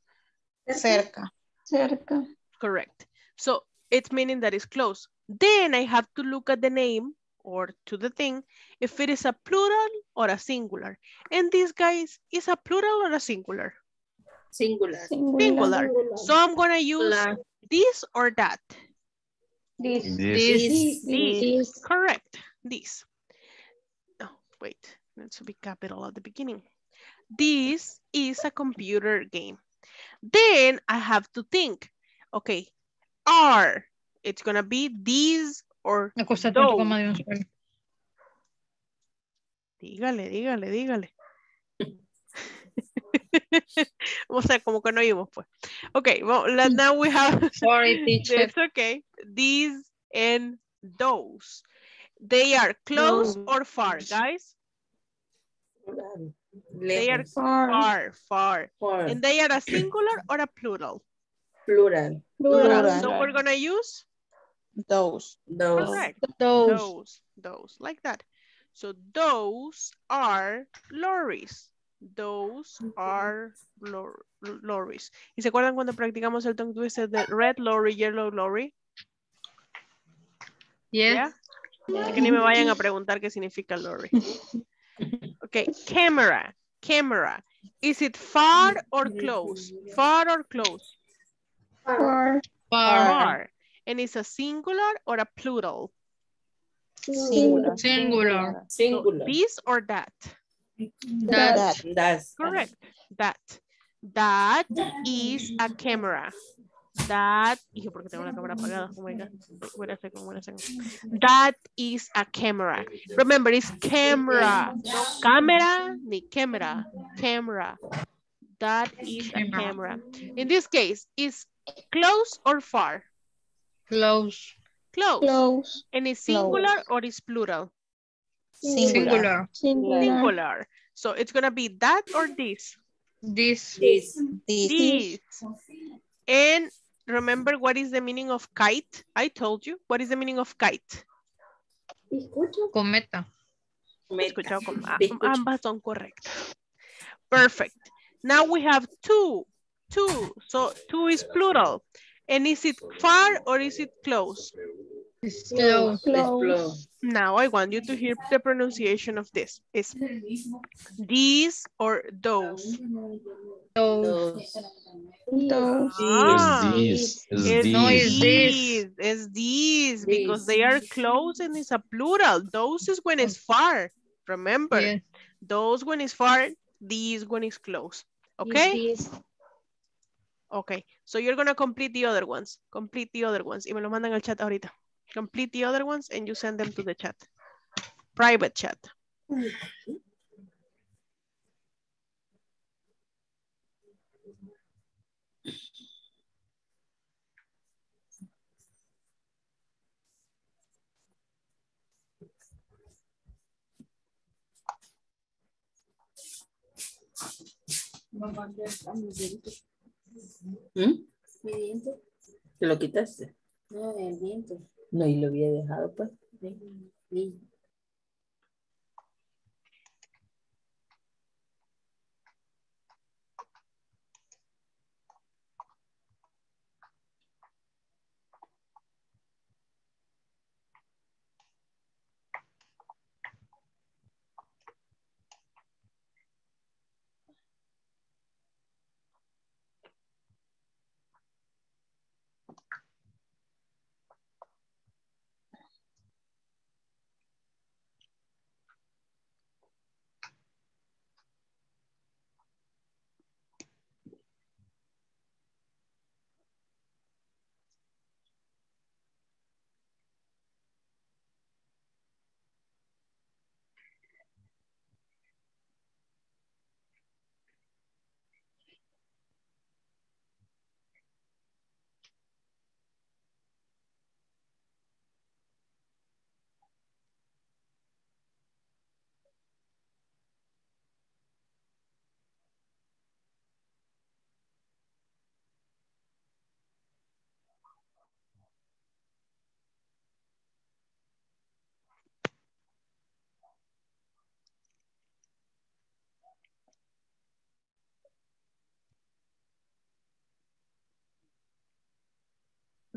Cerca. Cerca. Correct. So it's meaning that it's close. Then I have to look at the name or to the thing if it is a plural or a singular. And this guys is a plural or a singular? Singular. Singular. So I'm gonna use Singular. this or that. This. This. This. This. Correct. This. Oh, wait. Needs to be capital at the beginning. This is a computer game. Then I have to think, okay, are, it's gonna be these or those. tu cama de un solo. Dígale, dígale, dígale. o sea, como que no oímos, pues. Okay, well, mm. now we have... Sorry, teacher. It's okay. These and those. They are close No. or far, guys? They are Lejos. far, far. Far. And they are a singular or a plural? Plural. Plural. So we're gonna use Those. Those. correct. Those. Those, those, like that. So those are lorries. Those are lor- lorries. ¿Y se acuerdan cuando practicamos el tongue twister de red lorry, yellow lorry? Yes. ¿Ya? Que ni me vayan a preguntar qué significa lorry. Okay, camera, camera. Is it far or close? Far or close? Far. Far. And it's a singular or a plural? Singular. Singular. So Singular. this or that? That. That's. Correct. That. That is a camera. That, hijo, porque tengo la cámara apagada. Oh my God. Wait, wait a second, wait a second. That is a camera. Remember, it's camera. No camera, ni camera. Camera. That is a camera. In this case, is close or far? Close. Close. Close. And it's singular or is plural? Singular. Singular. Singular. So it's gonna be that or this? This. This. This. And remember what is the meaning of kite? I told you. What is the meaning of kite? Escucho. Cometa. Escuchado con- ah, Escucho. ambas son correctas. Perfect. Now we have two. Two. So two is plural. And is it far or is it close? It's close. Close. Now I want you to hear the pronunciation of this. Is these or those? Those. Those. Ah, Is this. It's this. No, it's this. these, it's these, because they are close and it's a plural. Those is when it's far. Remember, Yeah. those when it's far, these when it's close. Okay? This. Okay. So you're gonna complete the other ones. Complete the other ones. Y me lo mandan al chat ahorita. Complete the other ones and you send them to the chat. Private chat. ¿Mm? ¿Te lo quitaste? No, el viento. No, y lo había dejado, pues. Sí.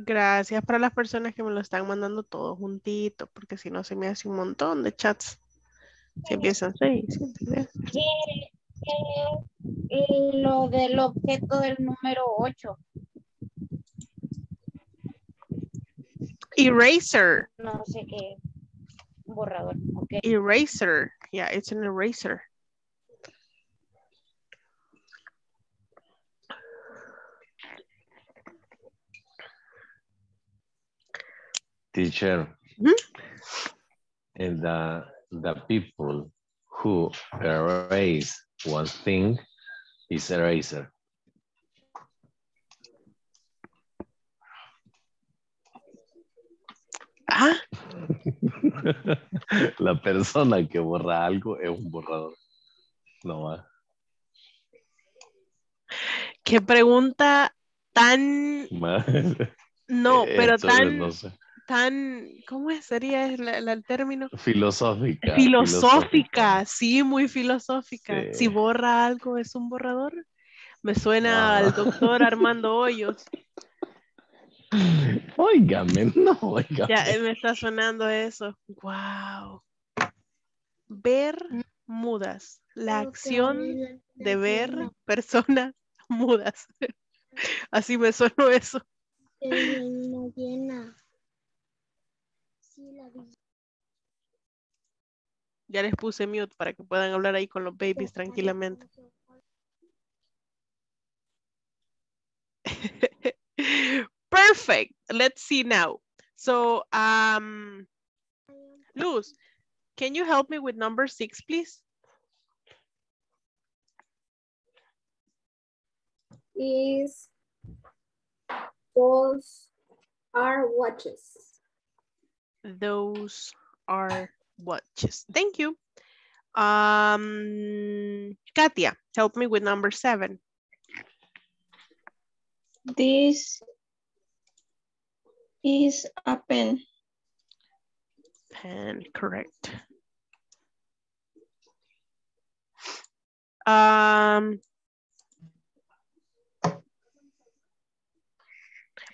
Gracias para las personas que me lo están mandando todo juntito, porque si no se me hace un montón de chats. Si empiezan seis, diez. Eh, eh, lo del objeto del número 8. Eraser. No sé qué. Borrador. Ok. Eraser. Yeah, it's an eraser. Teacher. And the, the people who erase one thing is eraser. Ah, La persona que borra algo es un borrador. No va. qué pregunta tan, no, pero Esto tan, no sé. Tan, ¿cómo es? sería el, el- el término? Filosófica. Filosófica, sí, muy filosófica. Si borra algo, ¿es un borrador? Me suena al doctor Armando Hoyos. Óigame, no, óigame. Ya eh, me está sonando eso. Wow. Ver mudas. La acción de ver personas mudas. Así me sonó eso. Ya les puse mute para que puedan hablar ahí con los babies tranquilamente. Perfect. Let's see now. So, um, Luz, can you help me with number six, please? Is those are watches. Those are watches. Thank you. Um, Katia, help me with number seven. This is a pen. Pen, correct. Um,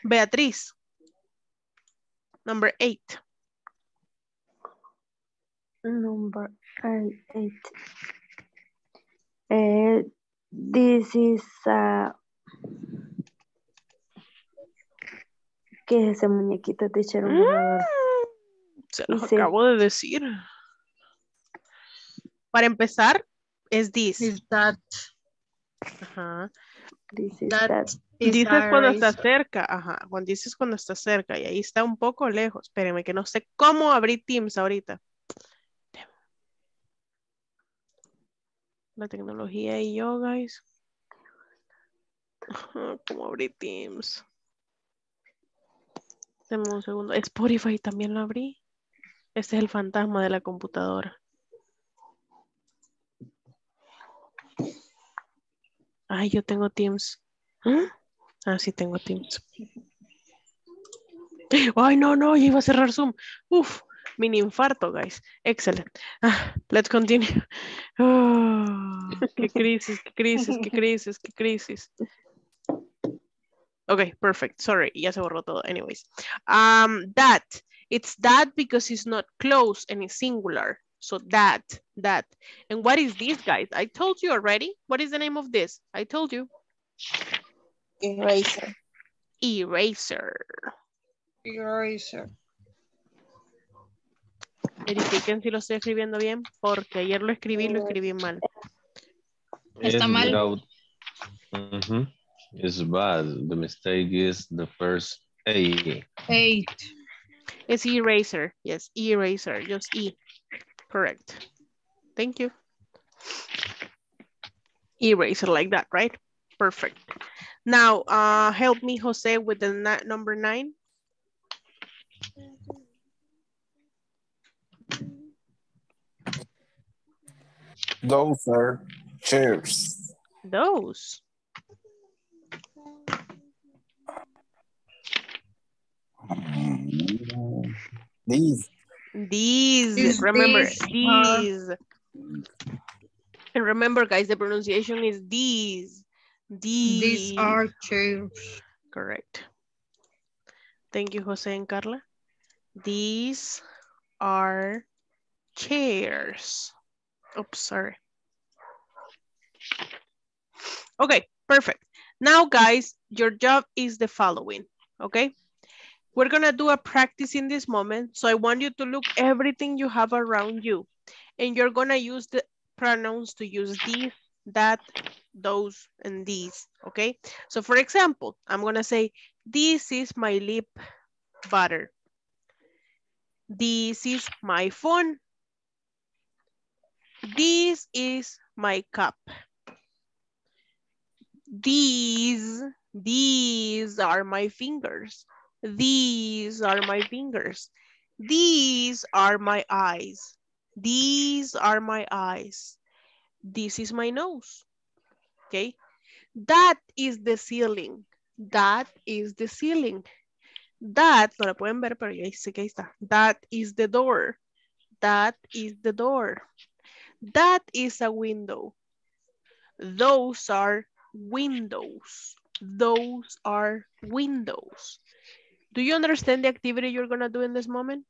Beatriz, number eight. Number eight. Eh, this is a... ¿Qué es ese muñequito, teacher? Borrador. Se los Dice- acabo de decir. Para empezar, es this. that. Ajá. This is That that. is Dices cuando está cerca, ajá, cuando dices cuando está cerca y ahí está un poco lejos. Espérenme que no sé cómo abrir Teams ahorita. La tecnología y yo, guys. Ajá, ¿Cómo abrir Teams? Deme un segundo. Spotify también lo abrí. Este es el fantasma de la computadora. Ay, yo tengo Teams. ¿Ah? Ah, sí tengo Teams. Ay, no, no, ya iba a cerrar Zoom. Uf, mini infarto, guys. Excellent. Ah, let's continue. Ah, qué crisis, qué crisis, qué crisis, qué crisis. Okay, perfect. Sorry, ya se borró todo. Anyways, um, that it's that because it's not close and it's singular. So that, that. And what is this, guys? I told you already. What is the name of this? I told you. Eraser. Eraser. Eraser. Verifiquen si lo estoy escribiendo bien, porque ayer lo escribí, lo escribí mal. Está mal. without- Mhm. It's bad. The mistake is the first A. Eight. It's eraser. Yes, eraser. Just E. Correct. Thank you. Eraser like that, right? Perfect. Now, uh, help me, Jose, with the number nine. Those are chairs. Those. These. These, Is remember, these, uh, these. And remember, guys, the pronunciation is these. These. These are chairs. Correct. Thank you, Jose and Carla. These are chairs. Oops, sorry. Okay, perfect. Now, guys, your job is the following, okay? We're gonna do a practice in this moment. So I want you to look everything you have around you. And you're gonna use the pronouns to use these, that, those, and these, okay? So for example, I'm gonna say, this is my lip butter. This is my phone. This is my cup. These, these are my fingers. These are my fingers. These are my eyes. These are my eyes. This is my nose. Okay. That is the ceiling. That is the ceiling. That, no lo pueden ver, pero ya sé que ahí está. That is the door. That is the door. That is a window. Those are windows. Those are windows. Do you understand the activity you're going to do in this moment?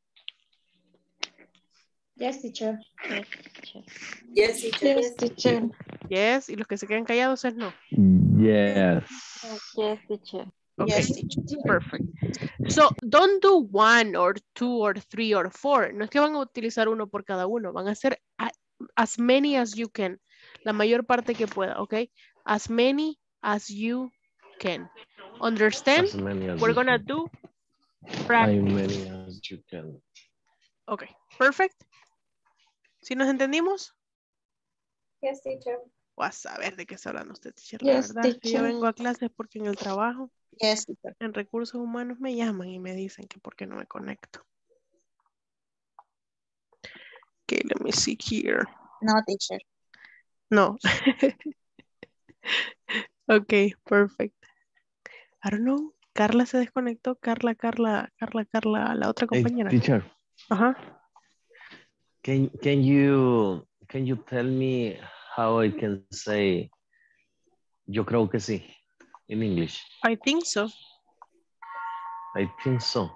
Yes, teacher. Yes, teacher. Yes, teacher. Yes, y los que se quedan callados es no. Yes. Yes, teacher. Okay, Yes, teacher. perfect. So, don't do one or two or three or four. No es que van a utilizar uno por cada uno. Van a hacer a- as many as you can. La mayor parte que pueda, okay? As many as you can. Understand? As many as We're you gonna can. do As practice. many as you can. Okay, perfect. ¿Sí nos entendimos? Yes, teacher. Voy a saber de qué está hablando usted, teacher. Yes, la verdad, es que yo teacher. vengo a clases porque en el trabajo, Yes, teacher. en recursos humanos, me llaman y me dicen que por qué no me conecto. Okay, let me see here. No, teacher. No. ok, perfect. I don't know. Carla se desconectó. Carla, Carla, Carla, Carla, la otra Hey, compañera. teacher, Ajá. can can you can you tell me how I can say yo creo que sí in English? I think so. I think so.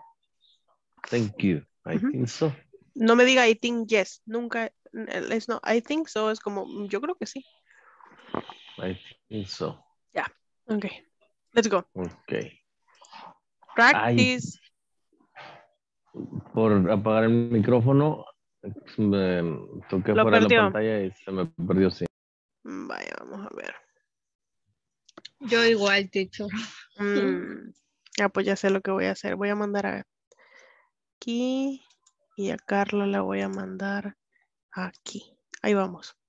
Thank you. I think so. No me diga I think yes. Nunca. Es no. I think so. Es como, "Mm, yo creo que sí. I think so. Ok. Let's go. Okay. Practice. Por apagar el micrófono, me toqué Lo fuera de la pantalla y se me perdió, sí. Mm, Vaya, vamos a ver. Yo igual, teacher. Mm, Ah, pues ya sé lo que voy a hacer. Voy a mandar a aquí y a Carla la voy a mandar aquí. Ahí vamos.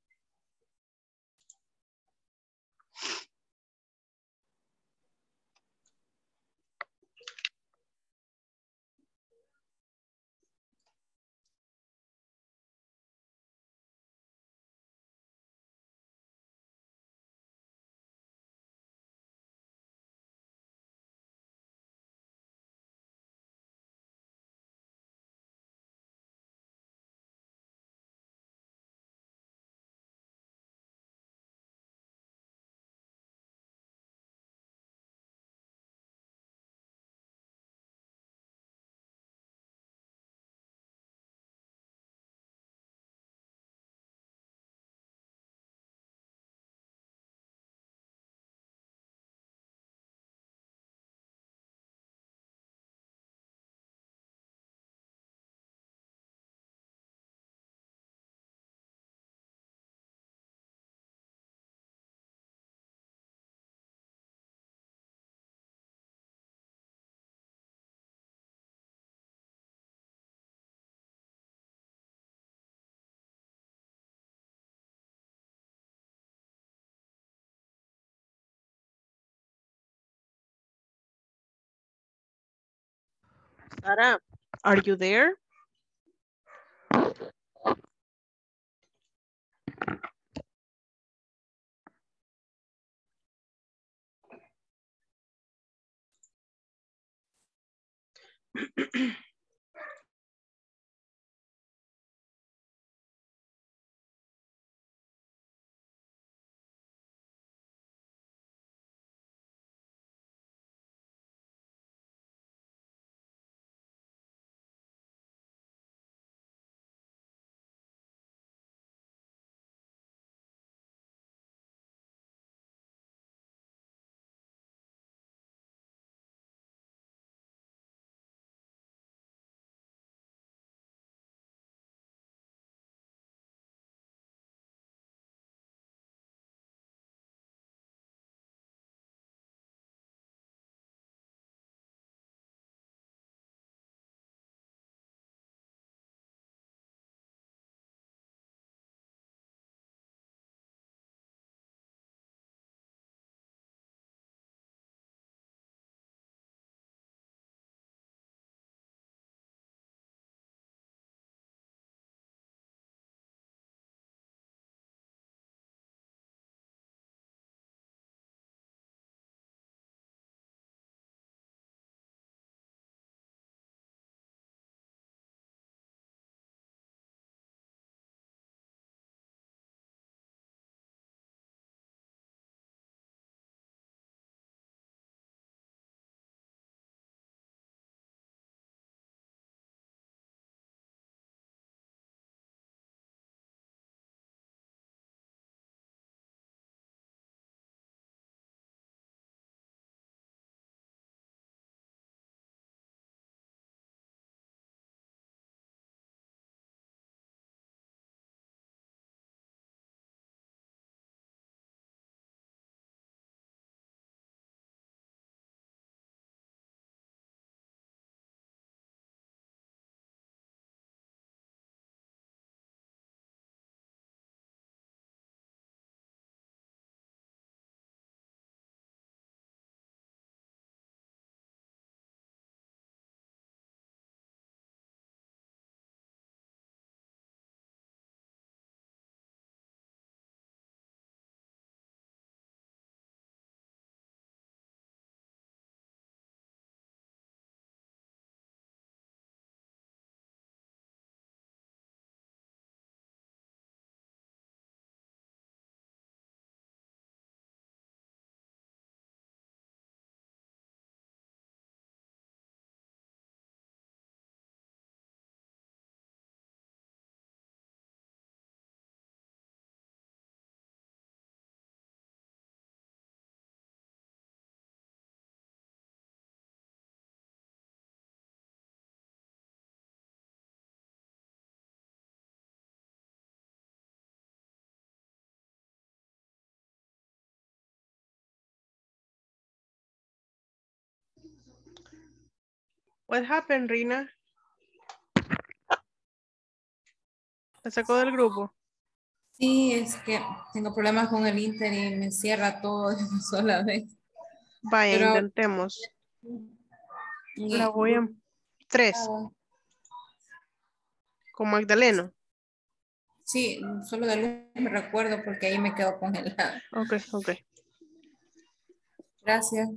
Sara, are you there? What happened, Rina? ¿Te sacó del grupo? Sí, es que tengo problemas con el Inter y me cierra todo de una sola vez. Vaya, Pero- intentemos. Y- La voy a... Tres. Con Magdaleno. Sí, solo de luz me recuerdo porque ahí me quedo congelada. Ok, ok. Gracias.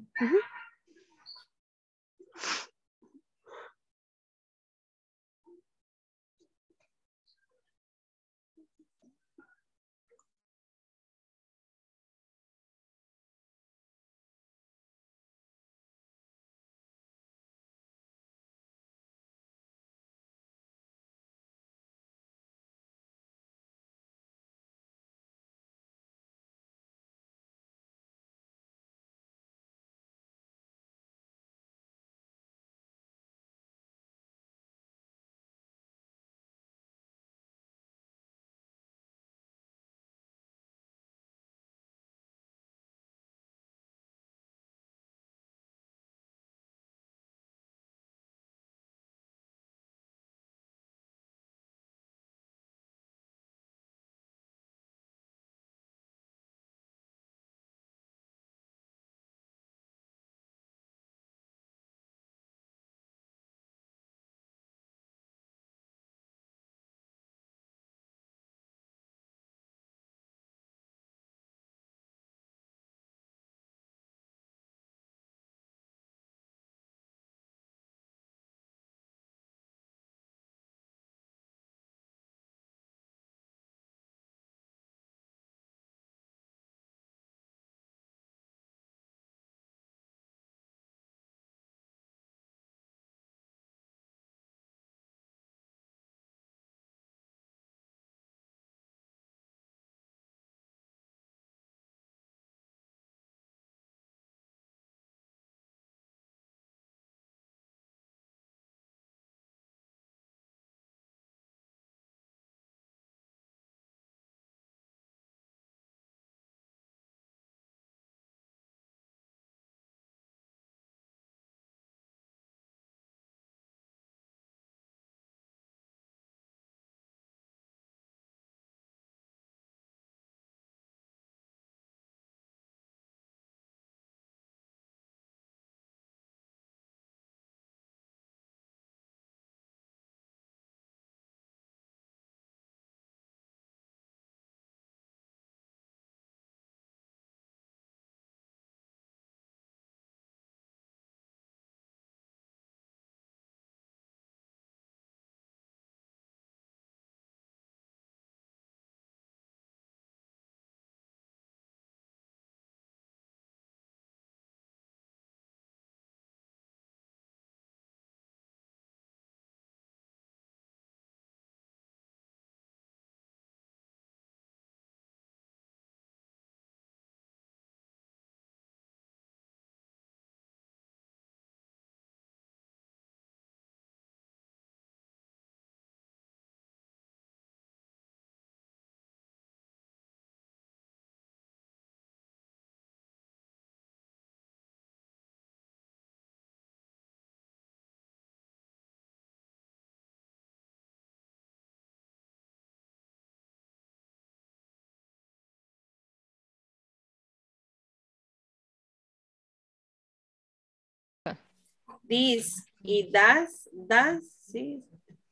This y das, das, sí.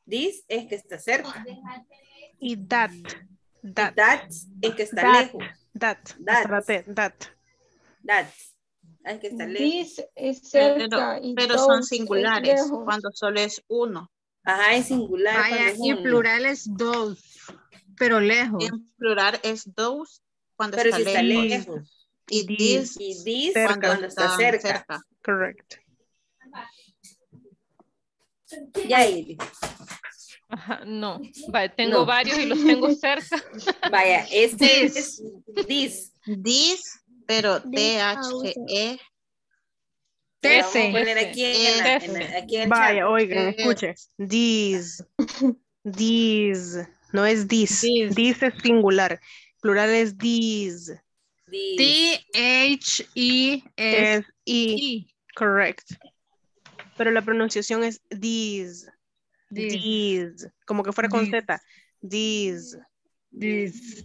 This es que está cerca. Y that. That. that es que está That. lejos. That. That. Hasta la T, that. That. Es que está lejos. This es Pero, cerca y pero son singulares lejos. cuando solo es uno. Ajá, es singular. Vaya, cuando es y en plural es dos, pero lejos. En plural es those cuando Pero está si está lejos. lejos. Y This. Y this Cerca. cuando está cerca. Correct. Ya, Iris. Ajá, no. Vale, tengo No. varios y los tengo cerca. Vaya, este This. es this. This, pero T-H-E. Lo vamos a Tese. Vaya, oigan, Eh. escuche. These. These. No es this. These. This es singular. Plural es these. This. T-H-E-S. Es I. Correct. Pero la pronunciación es these. These. These. Como que fuera con These. Z. These. This.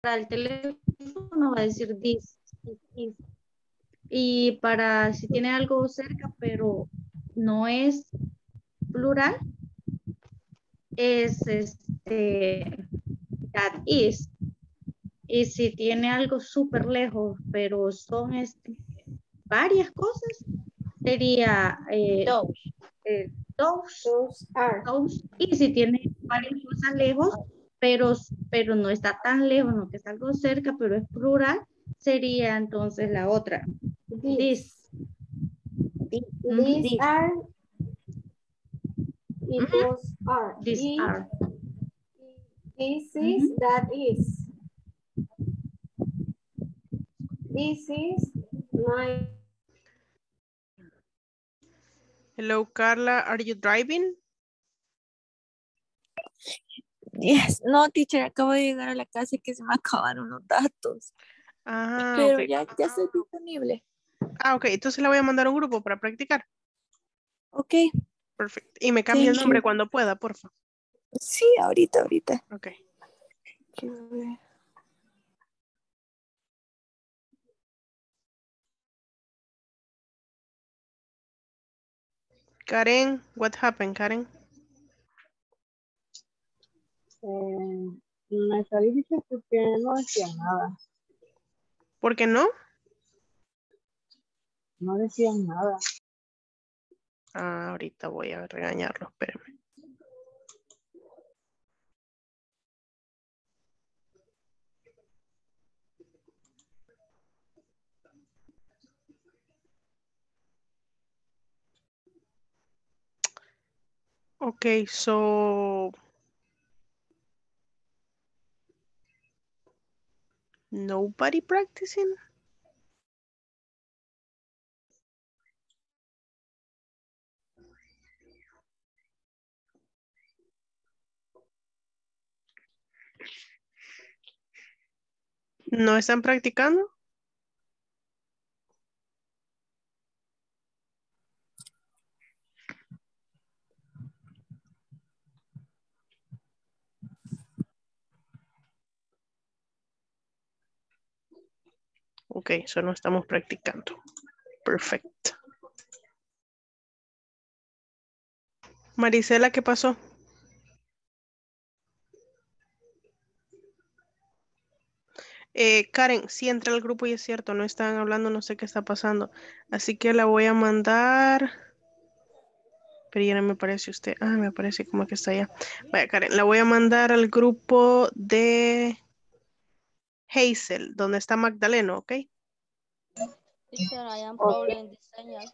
Para el teléfono va a decir this. this, this. Y para si tiene algo cerca, pero no es plural, es este that is. Y si tiene algo súper lejos, pero son este, varias cosas, sería eh, eh, those. Those are. Those. Y si tiene varias cosas lejos, pero, pero no está tan lejos, no que es algo cerca, pero es plural, sería entonces la otra. This. These This. are. Y those are. These are. This is, that is. This is my. Hello, Carla. Are you driving? Yes, no, teacher, acabo de llegar a la casa y que se me acabaron los datos. Ah, Pero ok. ya, ya estoy disponible. Ah, ok. Entonces le voy a mandar un grupo para practicar. Ok. Perfecto. Y me cambia el nombre you. cuando pueda, porfa. Sí, ahorita, ahorita. Ok. Karen, what happened, Karen? Eh, me salí dice porque no decía nada. ¿Por qué no? No decían nada. Ah, ahorita voy a regañarlo, espérame. Okay, so nobody practicing? ¿No están practicando? Ok, eso no estamos practicando. Perfecto. Marisela, ¿qué pasó? Eh, Karen, sí entré al grupo y es cierto, no están hablando, no sé qué está pasando. Así que la voy a mandar. Pero ya no me aparece usted. Ah, me aparece como que está allá. Vaya, Karen, la voy a mandar al grupo de Hazel, donde está Magdaleno, ¿ok? Teacher, I am problem the signal.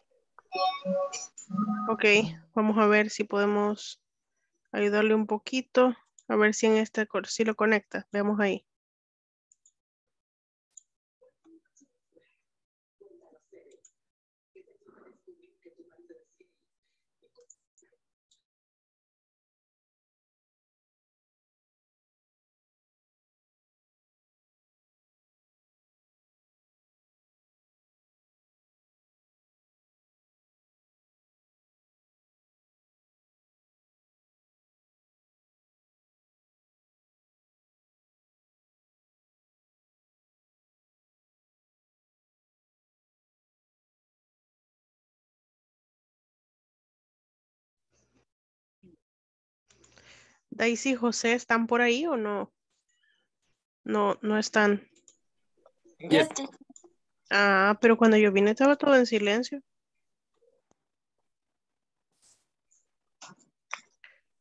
Ok, vamos a ver si podemos ayudarle un poquito. A ver si en este cor- si lo conecta. Veamos ahí. Daisy y José, ¿están por ahí o no? No, no están. Yes. Ah, pero cuando yo vine estaba todo en silencio.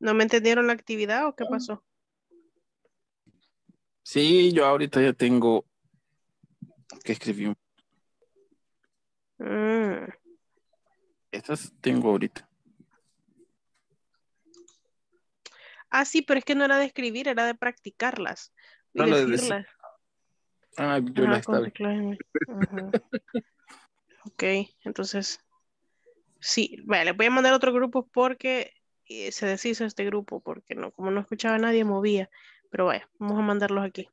¿No me entendieron la actividad o qué pasó? Sí, yo ahorita ya tengo que escribir. Mm, Estas tengo ahorita. Ah, sí, pero es que no era de escribir, era de practicarlas y No, lo de decirlas. Ah, yo Ajá, la con estaba. Ok, entonces, sí, vale, les voy a mandar otro grupo porque eh, se deshizo este grupo, porque no, como no escuchaba a nadie, movía. Pero vaya, vamos a mandarlos aquí.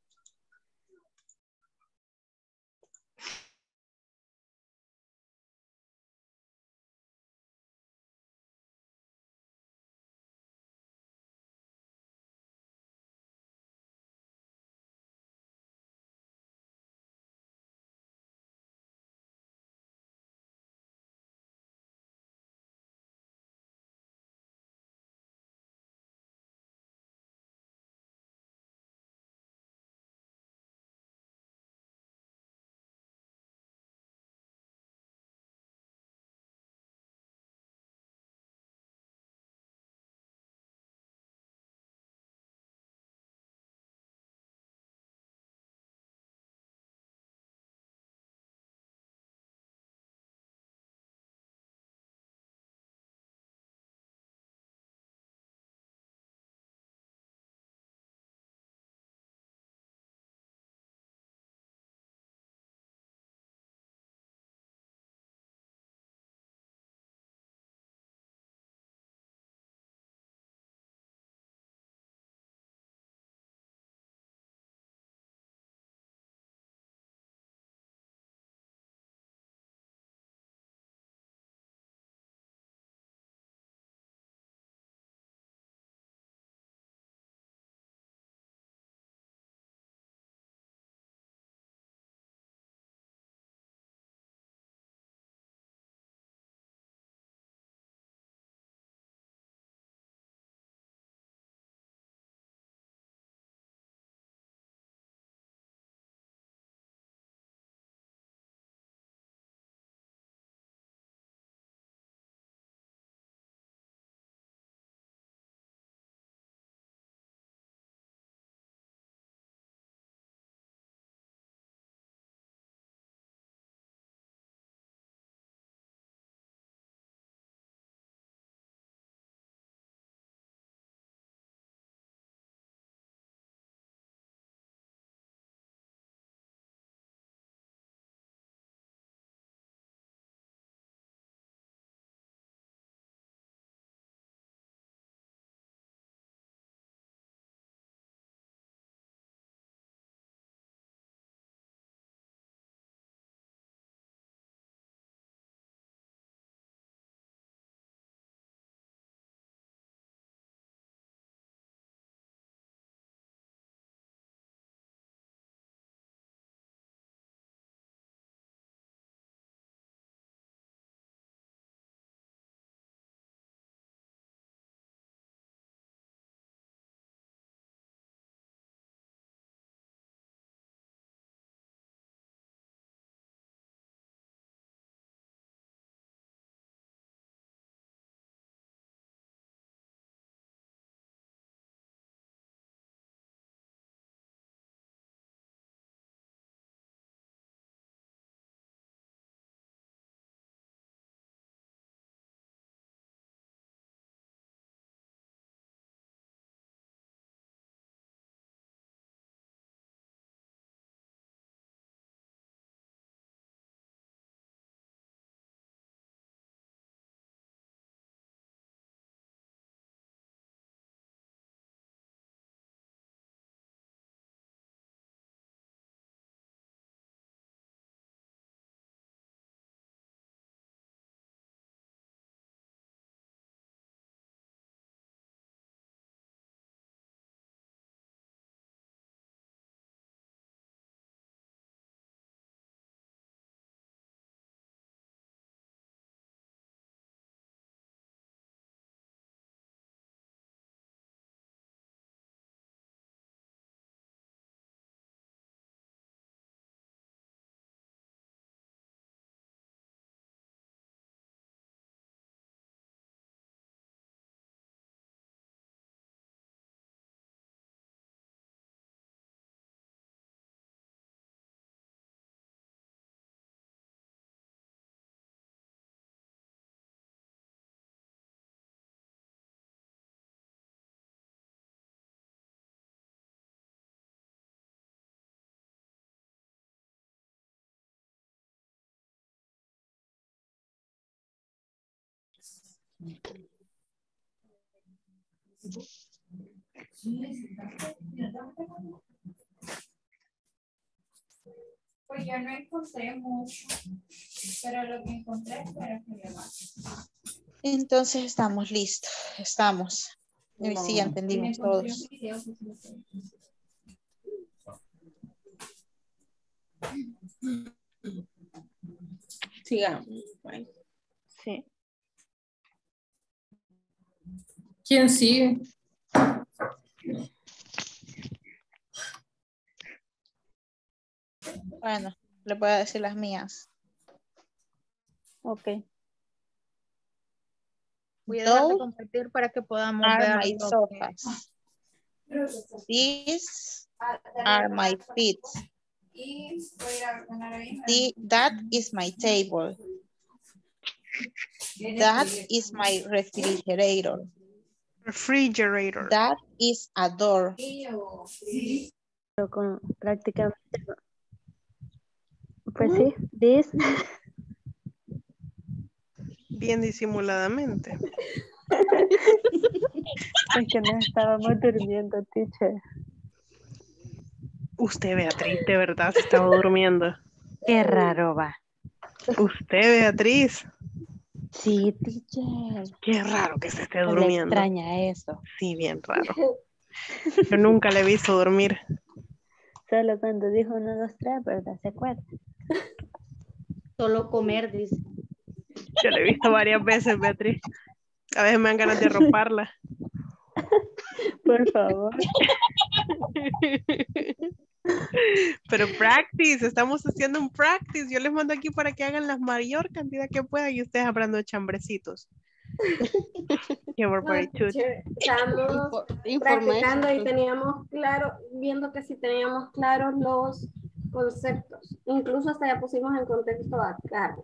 Pues yo no encontré mucho, pero lo que encontré fue relevante. Entonces estamos listos. Estamos. Sí, ya entendimos todos. Sigamos. Sí. ¿Quién sigue? Bueno, le voy a decir las mías. Ok. Voy a dejar de compartir para que podamos are ver. my sofas. These are my feet. The, that is my table. That is my refrigerator. Refrigerator. That is a door. Pero con prácticamente. Pues sí, this. Bien disimuladamente. Es que no estábamos durmiendo, teacher. Usted, Beatriz, de verdad se estaba durmiendo. Qué raro va. Usted, Beatriz. Sí, teacher. Qué raro que se esté Le durmiendo. extraña eso. Sí, bien raro. Yo nunca le he visto dormir. Solo cuando dijo uno, dos, tres, ¿verdad? ¿Se acuerda? Solo comer, dice. Yo le he visto varias veces, Beatriz. A veces me dan ganas de arroparla. Por favor. Pero practice, estamos haciendo un practice. Yo les mando aquí para que hagan la mayor cantidad que puedan y ustedes hablando de chambrecitos. Estamos practicando y teníamos claro, viendo que si teníamos claros los conceptos. Incluso hasta ya pusimos en contexto a Carla.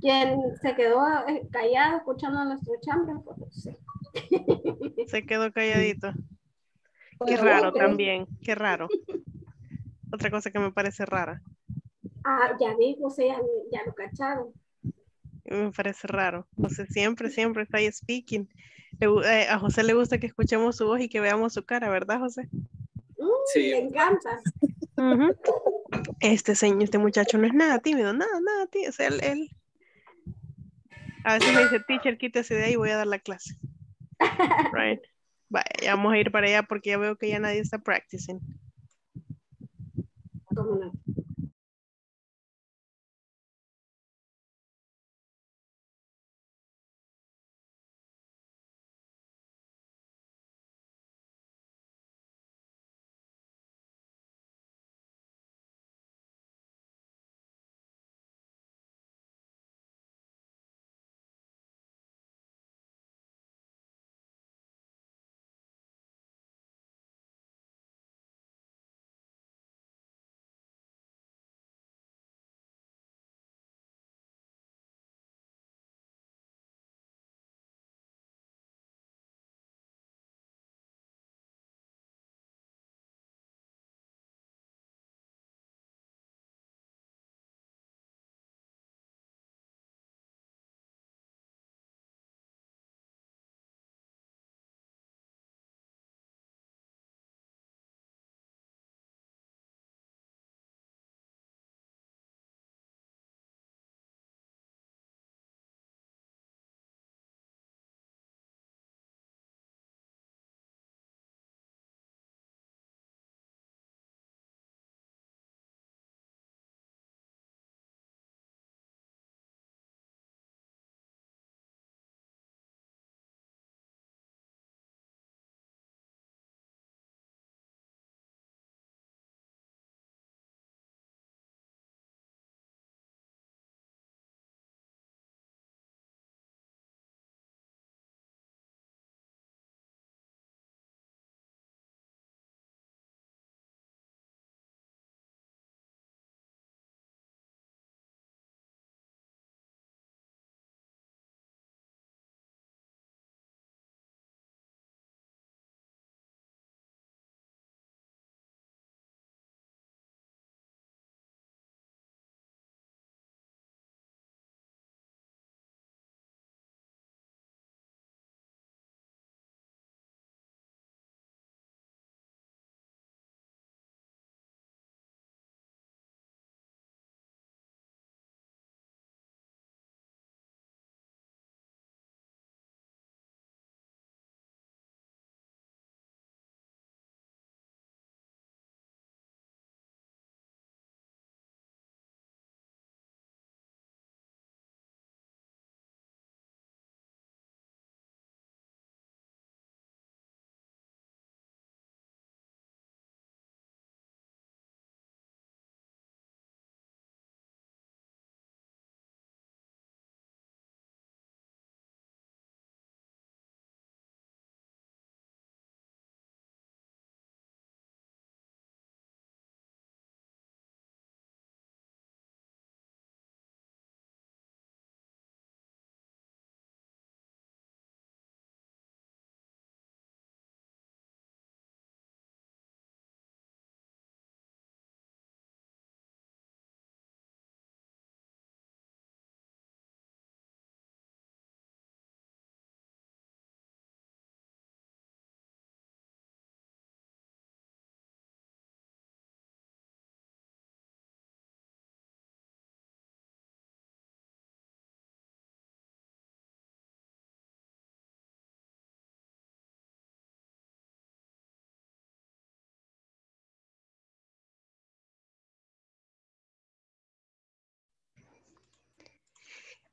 Quien se quedó eh, callado escuchando nuestro chambre fue José. Se quedó calladito. Pues Qué raro pero- también, qué raro. Otra cosa que me parece rara. Ah, ya vi, José, ya, ya lo cacharon. Me parece raro. José siempre, siempre está ahí speaking. Le eh, a José le gusta que escuchemos su voz y que veamos su cara, ¿verdad, José? Mm, Le encanta. Ujú. Este señor, este muchacho no es nada tímido, nada, nada tímido. O sea, él, él- A veces me dice, teacher, quítese de ahí, voy a dar la clase. Right. Vaya, ya vamos a ir para allá porque ya veo que ya nadie está practicing. ¿Cómo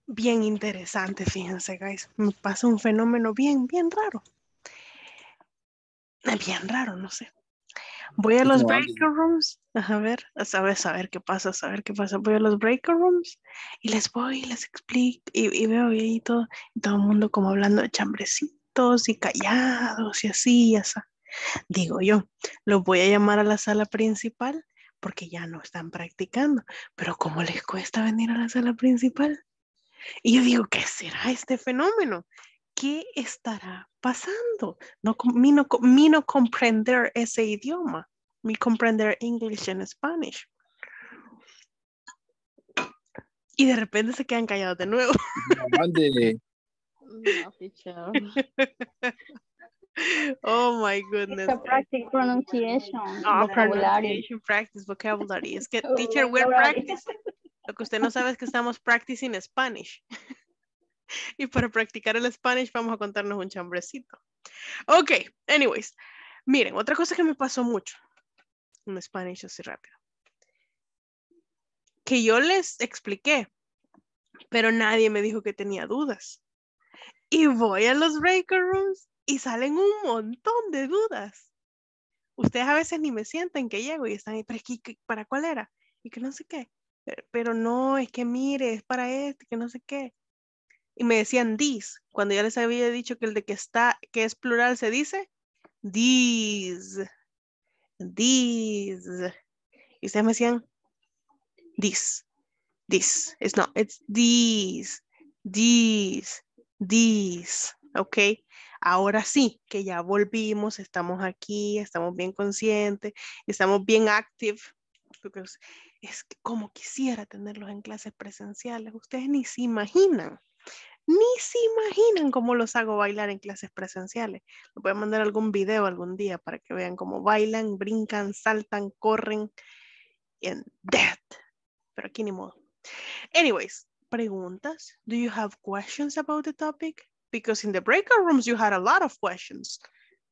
bien interesante, fíjense, guys. Me pasa un fenómeno bien, bien raro. Eh, Bien raro, no sé. Voy a los breaker rooms, a ver, a saber, saber qué pasa, a saber qué pasa. Voy a los breaker rooms y les voy y les explico y, y veo ahí todo, y todo el mundo como hablando de chambrecitos y callados y así y así. Digo yo, los voy a llamar a la sala principal porque ya no están practicando, pero ¿cómo les cuesta venir a la sala principal? Y yo digo, ¿qué será este fenómeno? ¿Qué estará pasando? No, mi, no, mi no comprender ese idioma, mi comprender English and Spanish. Y de repente se quedan callados de nuevo. No, teacher. oh my goodness. It's a practice pronunciation. Ah, vocabulary. pronunciation practice, vocabulary. Es que, teacher, we're practice. Lo que usted no sabe es que estamos practicing Spanish. y para practicar el Spanish vamos a contarnos un chambrecito. Ok, anyways. Miren, otra cosa que me pasó mucho en Spanish así rápido. Que yo les expliqué, pero nadie me dijo que tenía dudas. Y voy a los breaker rooms y salen un montón de dudas. Ustedes a veces ni me sienten que llego y están ahí, pero ¿para cuál era? Y que no sé qué. Pero, no, es que mire, es para este, que no sé qué. Y me decían this, cuando ya les había dicho que el de que está, que es plural se dice these, these. Y ustedes me decían this, this. It's not, it's these, these, these. Ok. Ahora sí, que ya volvimos, estamos aquí, estamos bien conscientes, estamos bien active. porque es- como quisiera tenerlos en clases presenciales. Ustedes ni se imaginan, ni se imaginan cómo los hago bailar en clases presenciales. Les voy a mandar algún video algún día para que vean cómo bailan, brincan, saltan, corren. And that. Pero aquí ni modo. Anyways, preguntas. Do you have questions about the topic? Because in the breakout rooms you had a lot of questions.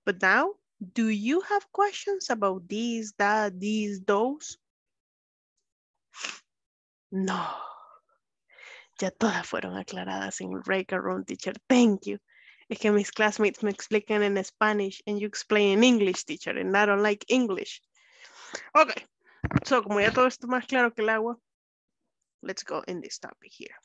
But now, do you have questions about this, that, these, those? No. Ya todas fueron aclaradas en el breakout room, teacher. Thank you. Es que mis classmates me explican en Spanish and you explain in English, teacher, and I don't like English. Okay. So, como ya todo esto más claro que el agua, let's go in this topic here.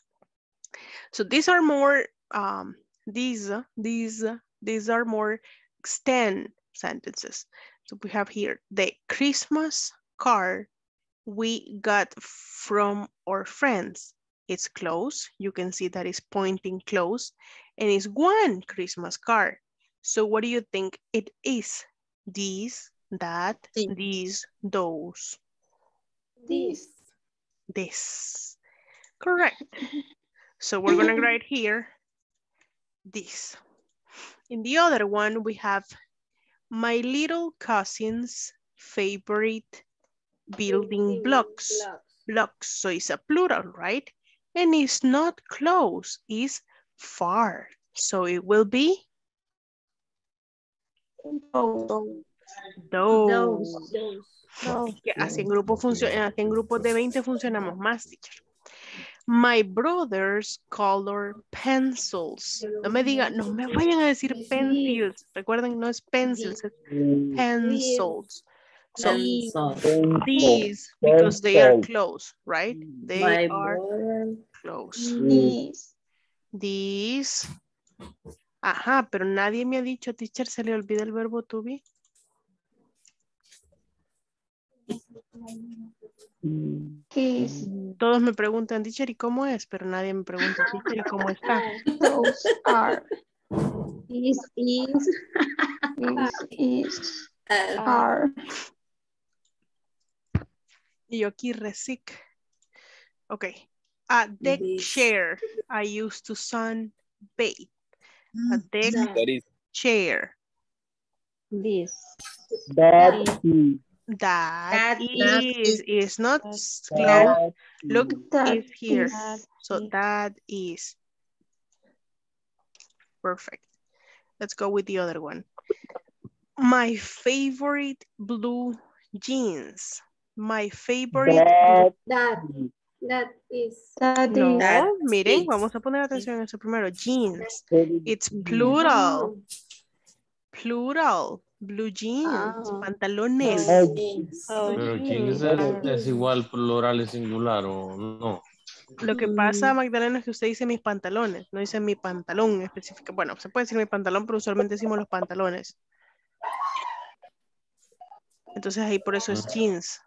So these are more, um, these, these, these are more extend sentences. So we have here the Christmas card we got from our friends. It's close. You can see that it's pointing close and it's one Christmas card. So what do you think it is? These, that, these, those. This. This. Correct. So we're gonna write here this. In the other one, we have my little cousin's favorite building blocks. Blocks, so it's a plural, right? And it's not close, it's far. So it will be those. Que Así en grupo funciona, así en grupos de 20 funcionamos más, teacher. My brother's color pencils. No me digan, no me vayan a decir pencils. Recuerden, no es pencils, es pencils. So these, because they are close, right? They My are close. These. These. Ajá, pero nadie me ha dicho, teacher, se le olvida el verbo to be. Todos me preguntan, teacher, ¿y cómo es? Pero nadie me pregunta, teacher, ¿y cómo está? Those are. Is, is. Is, is, are. Y yo aquí resic. Ok. A deck chair. I used to sun sunbathe. A mm, deck That is chair. This. That is. That That is, is not That clear. Look, That it's here. is. So that is. Perfect. Let's go with the other one. My favorite blue jeans. My favorite That That. That is. No, That miren, is. vamos a poner atención en eso primero. Jeans. It's plural. Plural. Blue jeans. Pantalones. Pero jeans es, es igual plural y singular o no. Lo que pasa, Magdalena, es que usted dice mis pantalones, no dice mi pantalón específico. Bueno, se puede decir mi pantalón, pero usualmente decimos los pantalones. Entonces ahí por eso es jeans.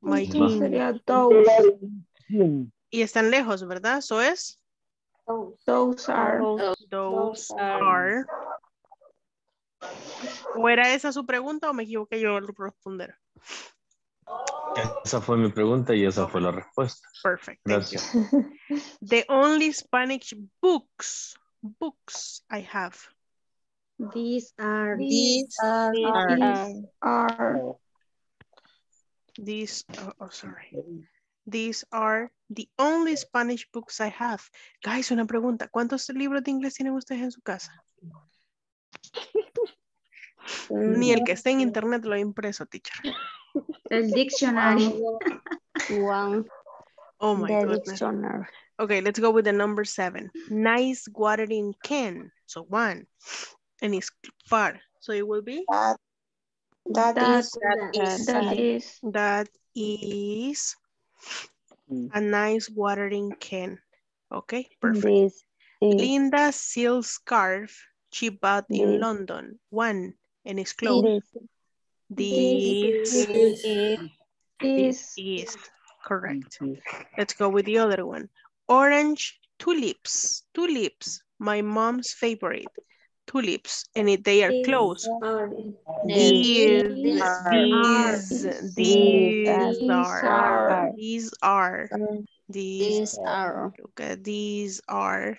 My Entonces sería those. Y están lejos, ¿verdad? Eso es. Those are. Those are. ¿O era esa su pregunta o me equivoqué yo al responder? Esa fue mi pregunta y esa fue la respuesta. Perfect. Gracias. The only Spanish books, books I have. These are. These are. These are. These, oh, oh, sorry. These are the only Spanish books I have. Guys, una pregunta. ¿Cuántos libros de inglés tienen ustedes en su casa? Mm. Ni el que esté en internet lo he impreso, teacher. El dictionary. One. Oh my The goodness. dictionary. Okay, let's go with the number seven. Nice watering can. So one. And it's far. So it will be? That That is. That is. That is mm. a nice watering can. Okay, perfect. This is. Linda silk scarf she bought in London. One, and it's closed. This. This, This. this is correct. Mm-hmm. Let's go with the other one. Orange tulips. Tulips, my mom's favorite. Tulips, and it, they are closed. These, These these, these are, these are, these These are. Look at these are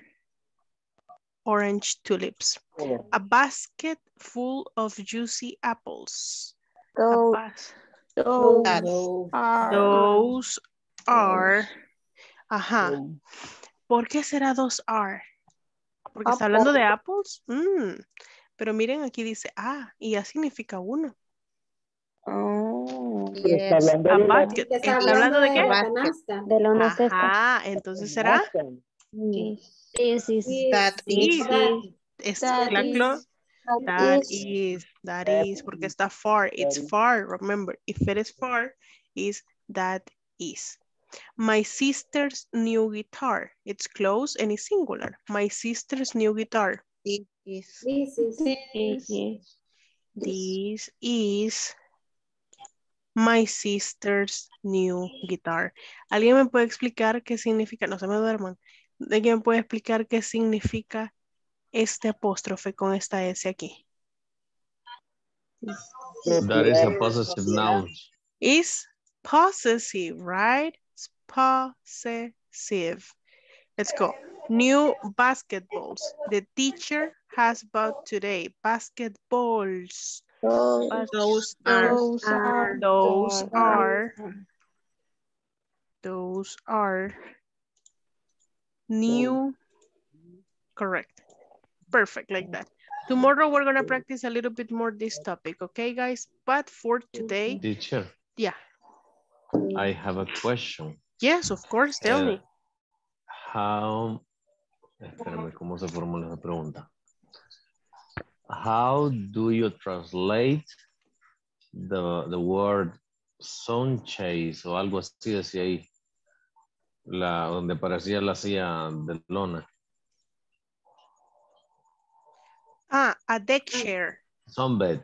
orange tulips. Oh. A basket full of juicy apples. A Those. Those are. Those are. Ajá. Oh. ¿Por qué será dos are? Porque está hablando de apples. Mm, Pero miren, aquí dice ah, y ya significa uno. Oh. Está hablando A de una- basket. Está ¿Está hablando de de qué? canasta. De la una cesta. Ajá, entonces será. That Sí, That is. That is, that is, porque está far, it's far, remember, if it is far, is that is. My sister's new guitar, it's close and it's singular. My sister's new guitar, This is. This is. This is. this is my sister's new guitar. ¿Alguien me puede explicar qué significa? No se me duerman. ¿Alguien me puede explicar qué significa este apóstrofe con esta S aquí? That is a possessive noun. is possessive, right? It's possessive. Let's go. New basketballs. The teacher has bought today. Basketballs. Bas- Those are, Those are. those are, those are new, correct. Perfect, like that. Tomorrow we're gonna practice a little bit more this topic, okay guys? But for today, Teacher, yeah. I have a question. Yes, of course, tell Eh, me. How, espérame, ¿cómo se formula esa pregunta? How do you translate the, the word sun chase o algo así decía ahí? La, donde parecía la silla de lona. Ah, a deck chair. Sunbed.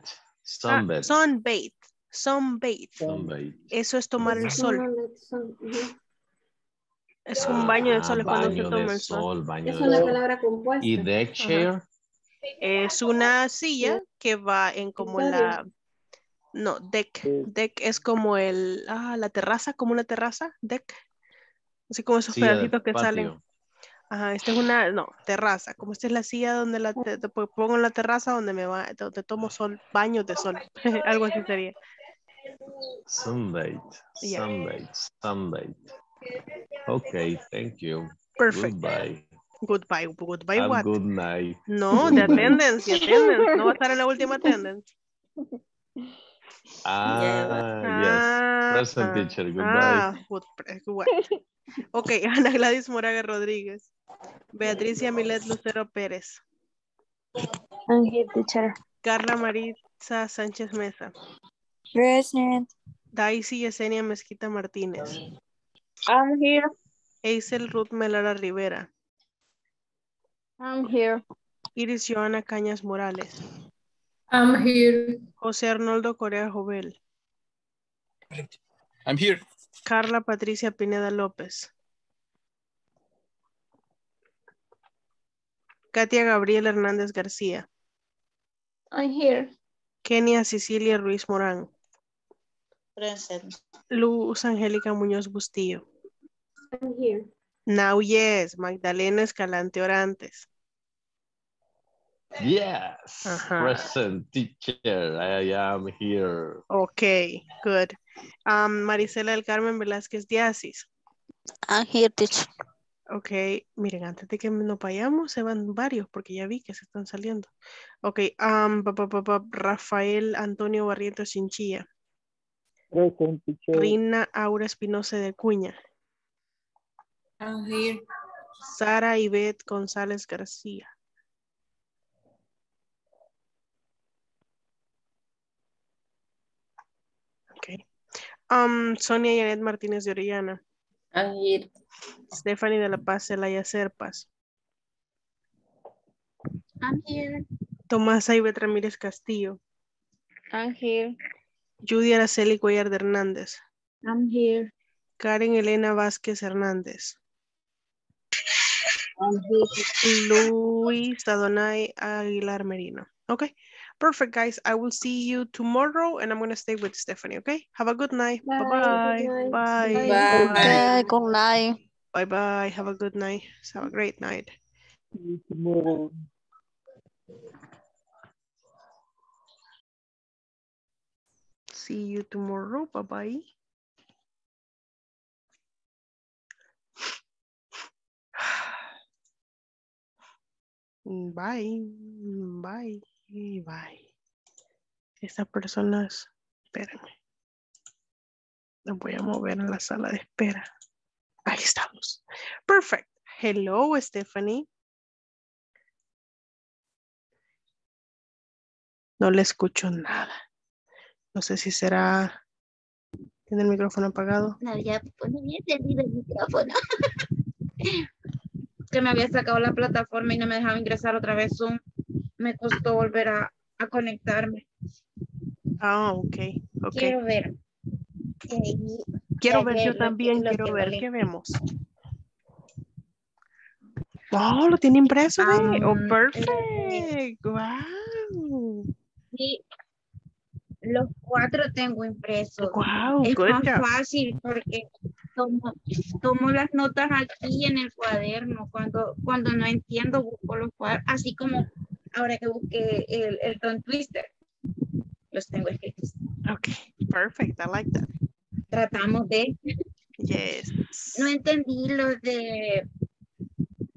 Ah, Sunbed. sunbathe. Sunbathe. Sunbed. Eso es tomar el sol. Es un baño de Ah, sol es cuando se toma el sol. sol, baño Es de una sol. palabra compuesta. ¿Y deck chair? Es una silla que va en como la... No, deck. Deck es como el... Ah, la terraza, como una terraza. Deck. Así como esos Silla pedacitos que salen. patio. Ajá, esta es una... No, terraza. Como esta es la silla donde la te- te pongo en la terraza donde me va... Donde tomo sol, baños de sol. Algo así sería. Sunbed. Yeah. Sunbed. Sunbed. Okay, thank you. Perfect. Goodbye. Goodbye. Goodbye Have what? good night. No, de attendance, de attendance. No va a estar en la última attendance. Ah, yes. Present teacher. Goodbye. Ah, what, what? Ok, Ana Gladys Moraga Rodríguez. Beatriz Milet Lucero Pérez. I'm here, teacher. Carla Maritza Sánchez Mesa. Present. Daisy Yesenia Mezquita Martínez. I'm here. Eisel Ruth Melara Rivera. I'm here. Iris Joana Cañas Morales. I'm here. José Arnoldo Corea Jovel. I'm here. Carla Patricia Pineda López. Katia Gabriel Hernández García. I'm here. Kenia Cecilia Ruiz Morán. Present. Luz Angélica Muñoz Bustillo. I'm here. Now yes, Magdalena Escalante Orantes. Yes. Present teacher. I am here. Ok, good. Um, Marisela del Carmen Velázquez Diasis. I'm here, teacher. Ok, miren, antes de que nos vayamos, se van varios porque ya vi que se están saliendo. Ok, um, pa, pa, pa, pa, Rafael Antonio Barrientos Chinchilla. Present teacher. Rina Aura Espinosa de Cuña. I'm here. Sara Ivette González García. Ok. Um, Sonia Janet Martínez de Orellana. I'm here. Stephanie de la Paz Celaya Serpas. I'm here. Tomás Ivette Ramírez Castillo. I'm here. Judy Araceli Cuellar de Hernández. I'm here. Karen Elena Vázquez Hernández. I'm. Luis Adonai Aguilar Merino. Okay, perfect, guys. I will see you tomorrow and I'm going to stay with Stephanie, okay? Have a good night. Bye. Bye-bye. Good night. Bye. Bye. Okay, good night. Bye-bye. Have a good night. Have a great night. See you tomorrow. See you tomorrow. Bye-bye. Bye. Bye. Bye. Estas personas, espérenme. Las voy a mover en la sala de espera. Ahí estamos. Perfect. Hello, Stephanie. No le escucho nada. No sé si será... ¿Tiene el micrófono apagado? No había pues, no había encendido el micrófono. que me había sacado la plataforma y no me dejaba ingresar otra vez Zoom. Me costó volver a, a conectarme. Ah, ok. Ok. Quiero ver. Quiero ver, yo ver también quiero ver. vale. ¿Qué vemos? Oh, lo tiene impreso, ve. Oh, Um, perfect. Wow. Sí, los cuatro tengo impresos. Wow, es más job. fácil porque tomo, tomo las notas aquí en el cuaderno. Cuando, cuando no entiendo, busco los cuadernos. Así como ahora que busqué el, el tongue twister. Los tengo escritos. Ok, perfect. I like that. Tratamos de. Yes. No entendí lo de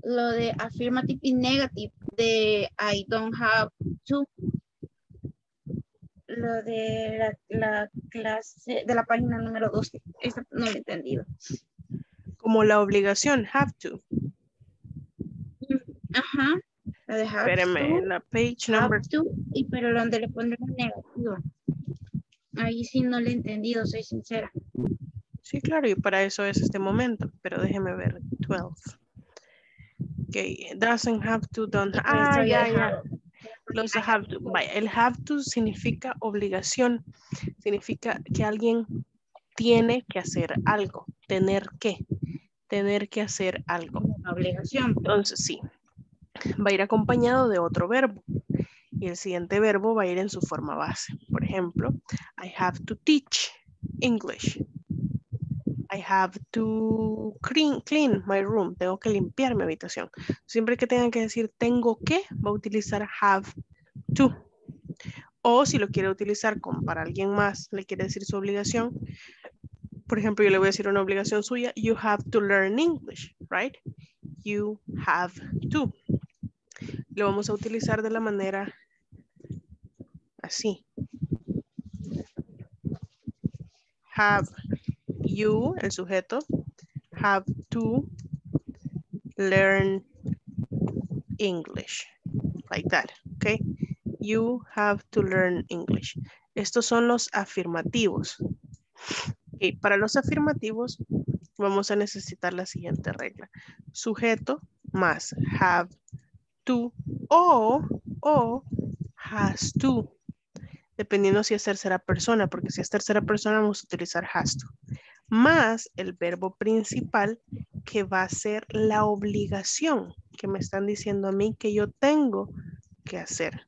lo de affirmative y negative de I don't have to. Lo de la, la clase de la página número 12. Eso no lo he entendido. Como la obligación, have to. Ajá. La de have Espérame, to, la page have number. to, y pero donde le ponen la negativa. Ahí sí no le he entendido, soy sincera. Sí, claro, y para eso es este momento. Pero déjeme ver. 12. Ok, doesn't have to, don't. Eso Ah, ya, ya. Los have to. El have to significa obligación. Significa que alguien tiene que hacer algo. Tener que. Tener que hacer algo. Una obligación. Entonces, sí. Va a ir acompañado de otro verbo. Y el siguiente verbo va a ir en su forma base. Por ejemplo, I have to teach English. I have to clean, clean my room. Tengo que limpiar mi habitación. Siempre que tenga que decir tengo que, va a utilizar have to. O si lo quiere utilizar como para alguien más, le quiere decir su obligación. Por ejemplo, yo le voy a decir una obligación suya. You have to learn English, right? You have to. Lo vamos a utilizar de la manera así. have you, el sujeto, have to learn English. Like that, okay? You have to learn English. Estos son los afirmativos. Ok, Para los afirmativos vamos a necesitar la siguiente regla. Sujeto más have to o, o has to. Dependiendo si es tercera persona, porque si es tercera persona vamos a utilizar has to. Más el verbo principal que va a ser la obligación que me están diciendo a mí que yo tengo que hacer.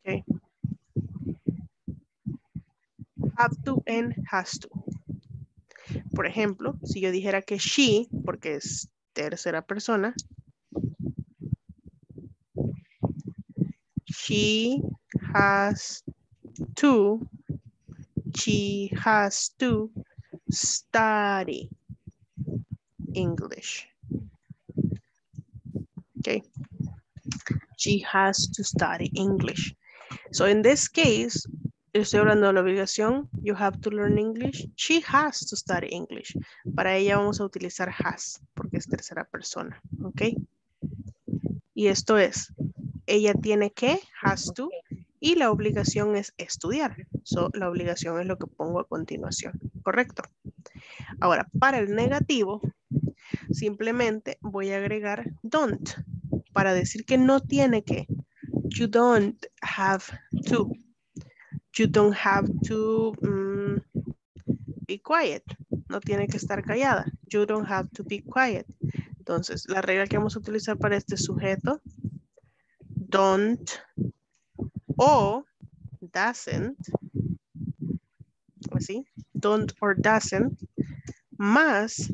Okay. Have to and has to. Por ejemplo, si yo dijera que she, porque es tercera persona, she has to, she has to study English. Okay. She has to study English. So in this case, estoy hablando de la obligación, you have to learn English. She has to study English. Para ella vamos a utilizar has, porque es tercera persona, ¿ok? Y esto es, ella tiene que, has to, y la obligación es estudiar. So, la obligación es lo que pongo a continuación, ¿correcto? Ahora, para el negativo, simplemente voy a agregar don't, para decir que no tiene que. You don't have to. You don't have to mm, be quiet. No tiene que estar callada. You don't have to be quiet. Entonces, la regla que vamos a utilizar para este sujeto, don't o doesn't, así, don't or doesn't, más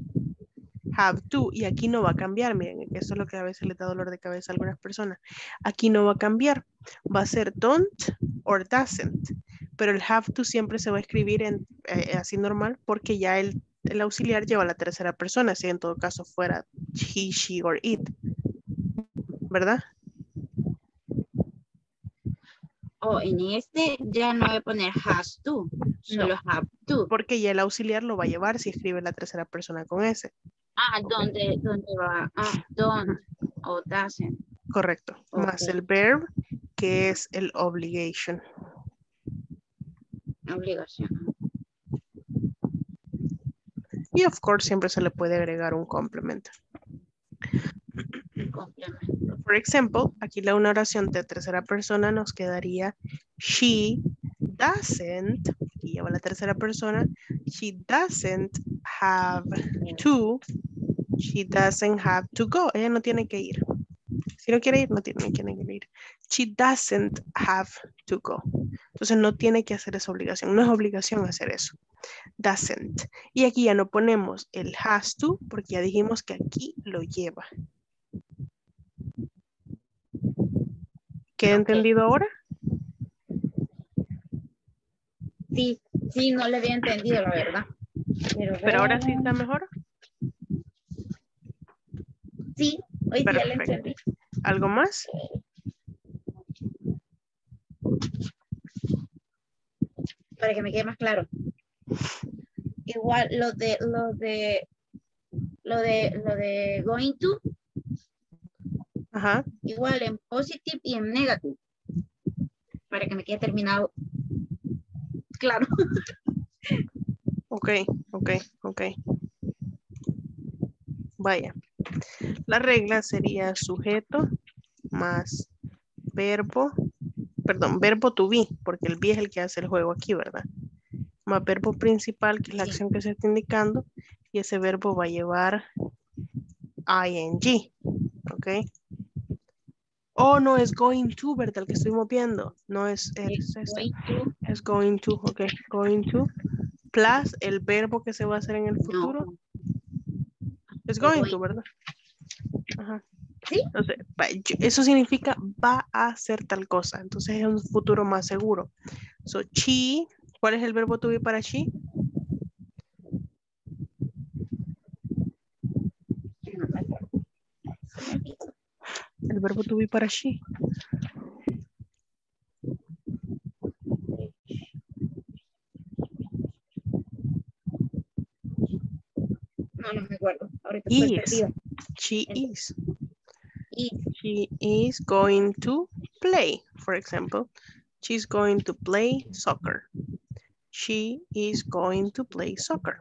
have to, y aquí no va a cambiar, miren, eso es lo que a veces le da dolor de cabeza a algunas personas. Aquí no va a cambiar, va a ser don't or doesn't, pero el have to siempre se va a escribir en, eh, así normal porque ya el, el auxiliar lleva la tercera persona, si en todo caso fuera he, she or it, ¿verdad? O en este ya no voy a poner has to, solo have to. Porque ya el auxiliar lo va a llevar si escribe la tercera persona con ese. Ah, ¿dónde, dónde va? Ah, don't o doesn't. Correcto. Más el verb, que es el obligation. Obligación. Y of course siempre se le puede agregar un complemento. Por ejemplo, aquí la una oración de tercera persona nos quedaría she doesn't, aquí lleva la tercera persona, she doesn't have to, she doesn't have to go, ella no tiene que ir. Si no quiere ir, no tiene, no tiene que ir. She doesn't have to go. Entonces no tiene que hacer esa obligación, no es obligación hacer eso. Doesn't. Y aquí ya no ponemos el has to, porque ya dijimos que aquí lo lleva. ¿Queda entendido ahora? Sí, sí, no le había entendido, la verdad. Pero, Pero ahora sí está mejor. Sí, hoy sí ya le entendí. ¿Algo más? Para que me quede más claro. Igual lo de lo de lo de lo de going to, Ajá. igual en positive y en negative. Para que me quede terminado. Claro. Ok, ok, ok. Vaya. La regla sería sujeto más verbo, perdón, verbo to be, porque el be es el que hace el juego aquí, ¿verdad? Más verbo principal, que es la acción que se está indicando, y ese verbo va a llevar ing, ¿ok? Oh, no, es going to, ¿verdad? El que estuvimos viendo. No es, es, este. es going to, ok, going to, plus el verbo que se va a hacer en el futuro. Es going to, ¿verdad? Ajá. Sí. Entonces, eso significa va a hacer tal cosa. Entonces es un futuro más seguro. So, she, ¿cuál es el verbo to be para she? To be para she? No, no me acuerdo. Ahorita estoy Is. perdida. She is. Is. She is going to play, for example. She's going to play soccer. She is going to play soccer.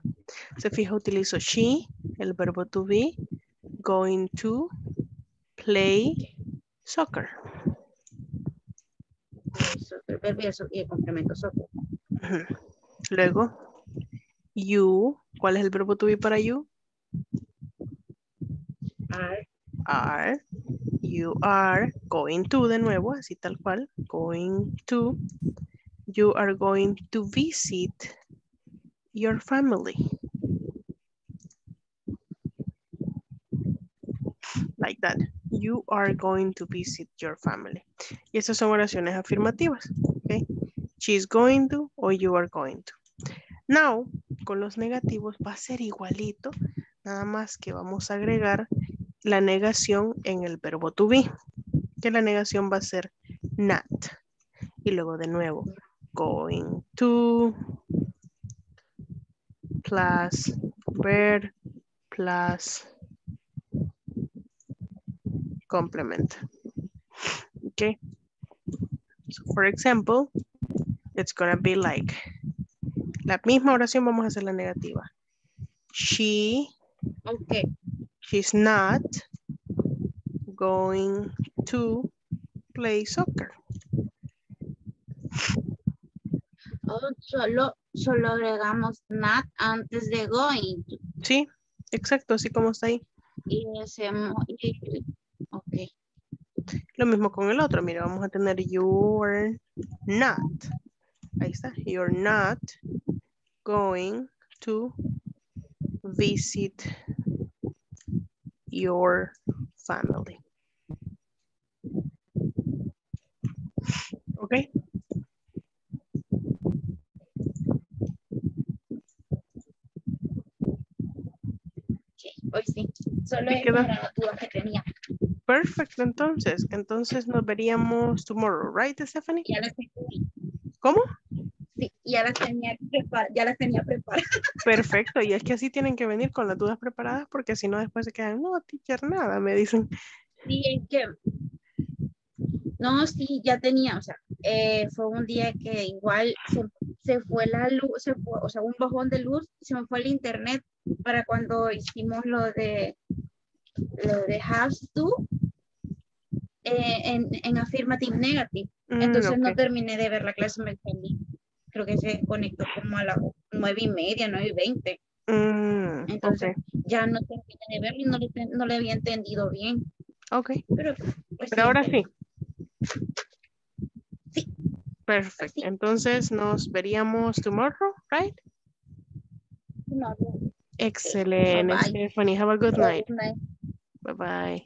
Se fija, utilizo she, el verbo to be, going to play soccer. Verbo y el- complemento soccer. Luego, you, ¿cuál es el verbo to be para you? Are. are, you are going to de nuevo, así tal cual, going to, you are going to visit your family. Like that. You are going to visit your family. Y estas son oraciones afirmativas. Okay? She's going to o you are going to. Now, con los negativos va a ser igualito, nada más que vamos a agregar la negación en el verbo to be, que la negación va a ser not. Y luego de nuevo, going to plus verb plus complement. Okay. So for example, it's gonna be like, la misma oración vamos a hacer la negativa. She Okay. She's not going to play soccer. Oh, solo, solo agregamos not antes de going. Sí, exacto, así como está ahí. Y hacemos, y-. Lo mismo con el otro. Mira, vamos a tener you're not. Ahí está. You're not going to visit your family. Ok. Hoy sí. Solo es la duda que tenía. Perfecto, entonces. Entonces nos veríamos tomorrow, right, Stephanie? Ya las tenía. ¿Cómo? Sí, ya las tenía preparadas. Ya las tenía preparadas. Perfecto, y es que así tienen que venir con las dudas preparadas porque si no después se quedan, no, teacher, nada, me dicen. Sí, es que. No, sí, ya tenía, o sea, eh, fue un día que igual se, se fue la luz, se fue, o sea, un bajón de luz, se me fue el internet para cuando hicimos lo de lo de has to eh, en, en affirmative negative. Mm, Entonces no terminé de ver la clase, me perdí. Creo que se conectó como a las nueve y media, nueve y veinte. Mm, Entonces ya no terminé de verlo y no le, no le había entendido bien. ok. Pero, pues, Pero ahora entendí. sí. Perfecto. Entonces nos veríamos tomorrow, right? No, no. Excelente, Bye-bye. Stephanie. Have a good night. Good night. Bye-bye.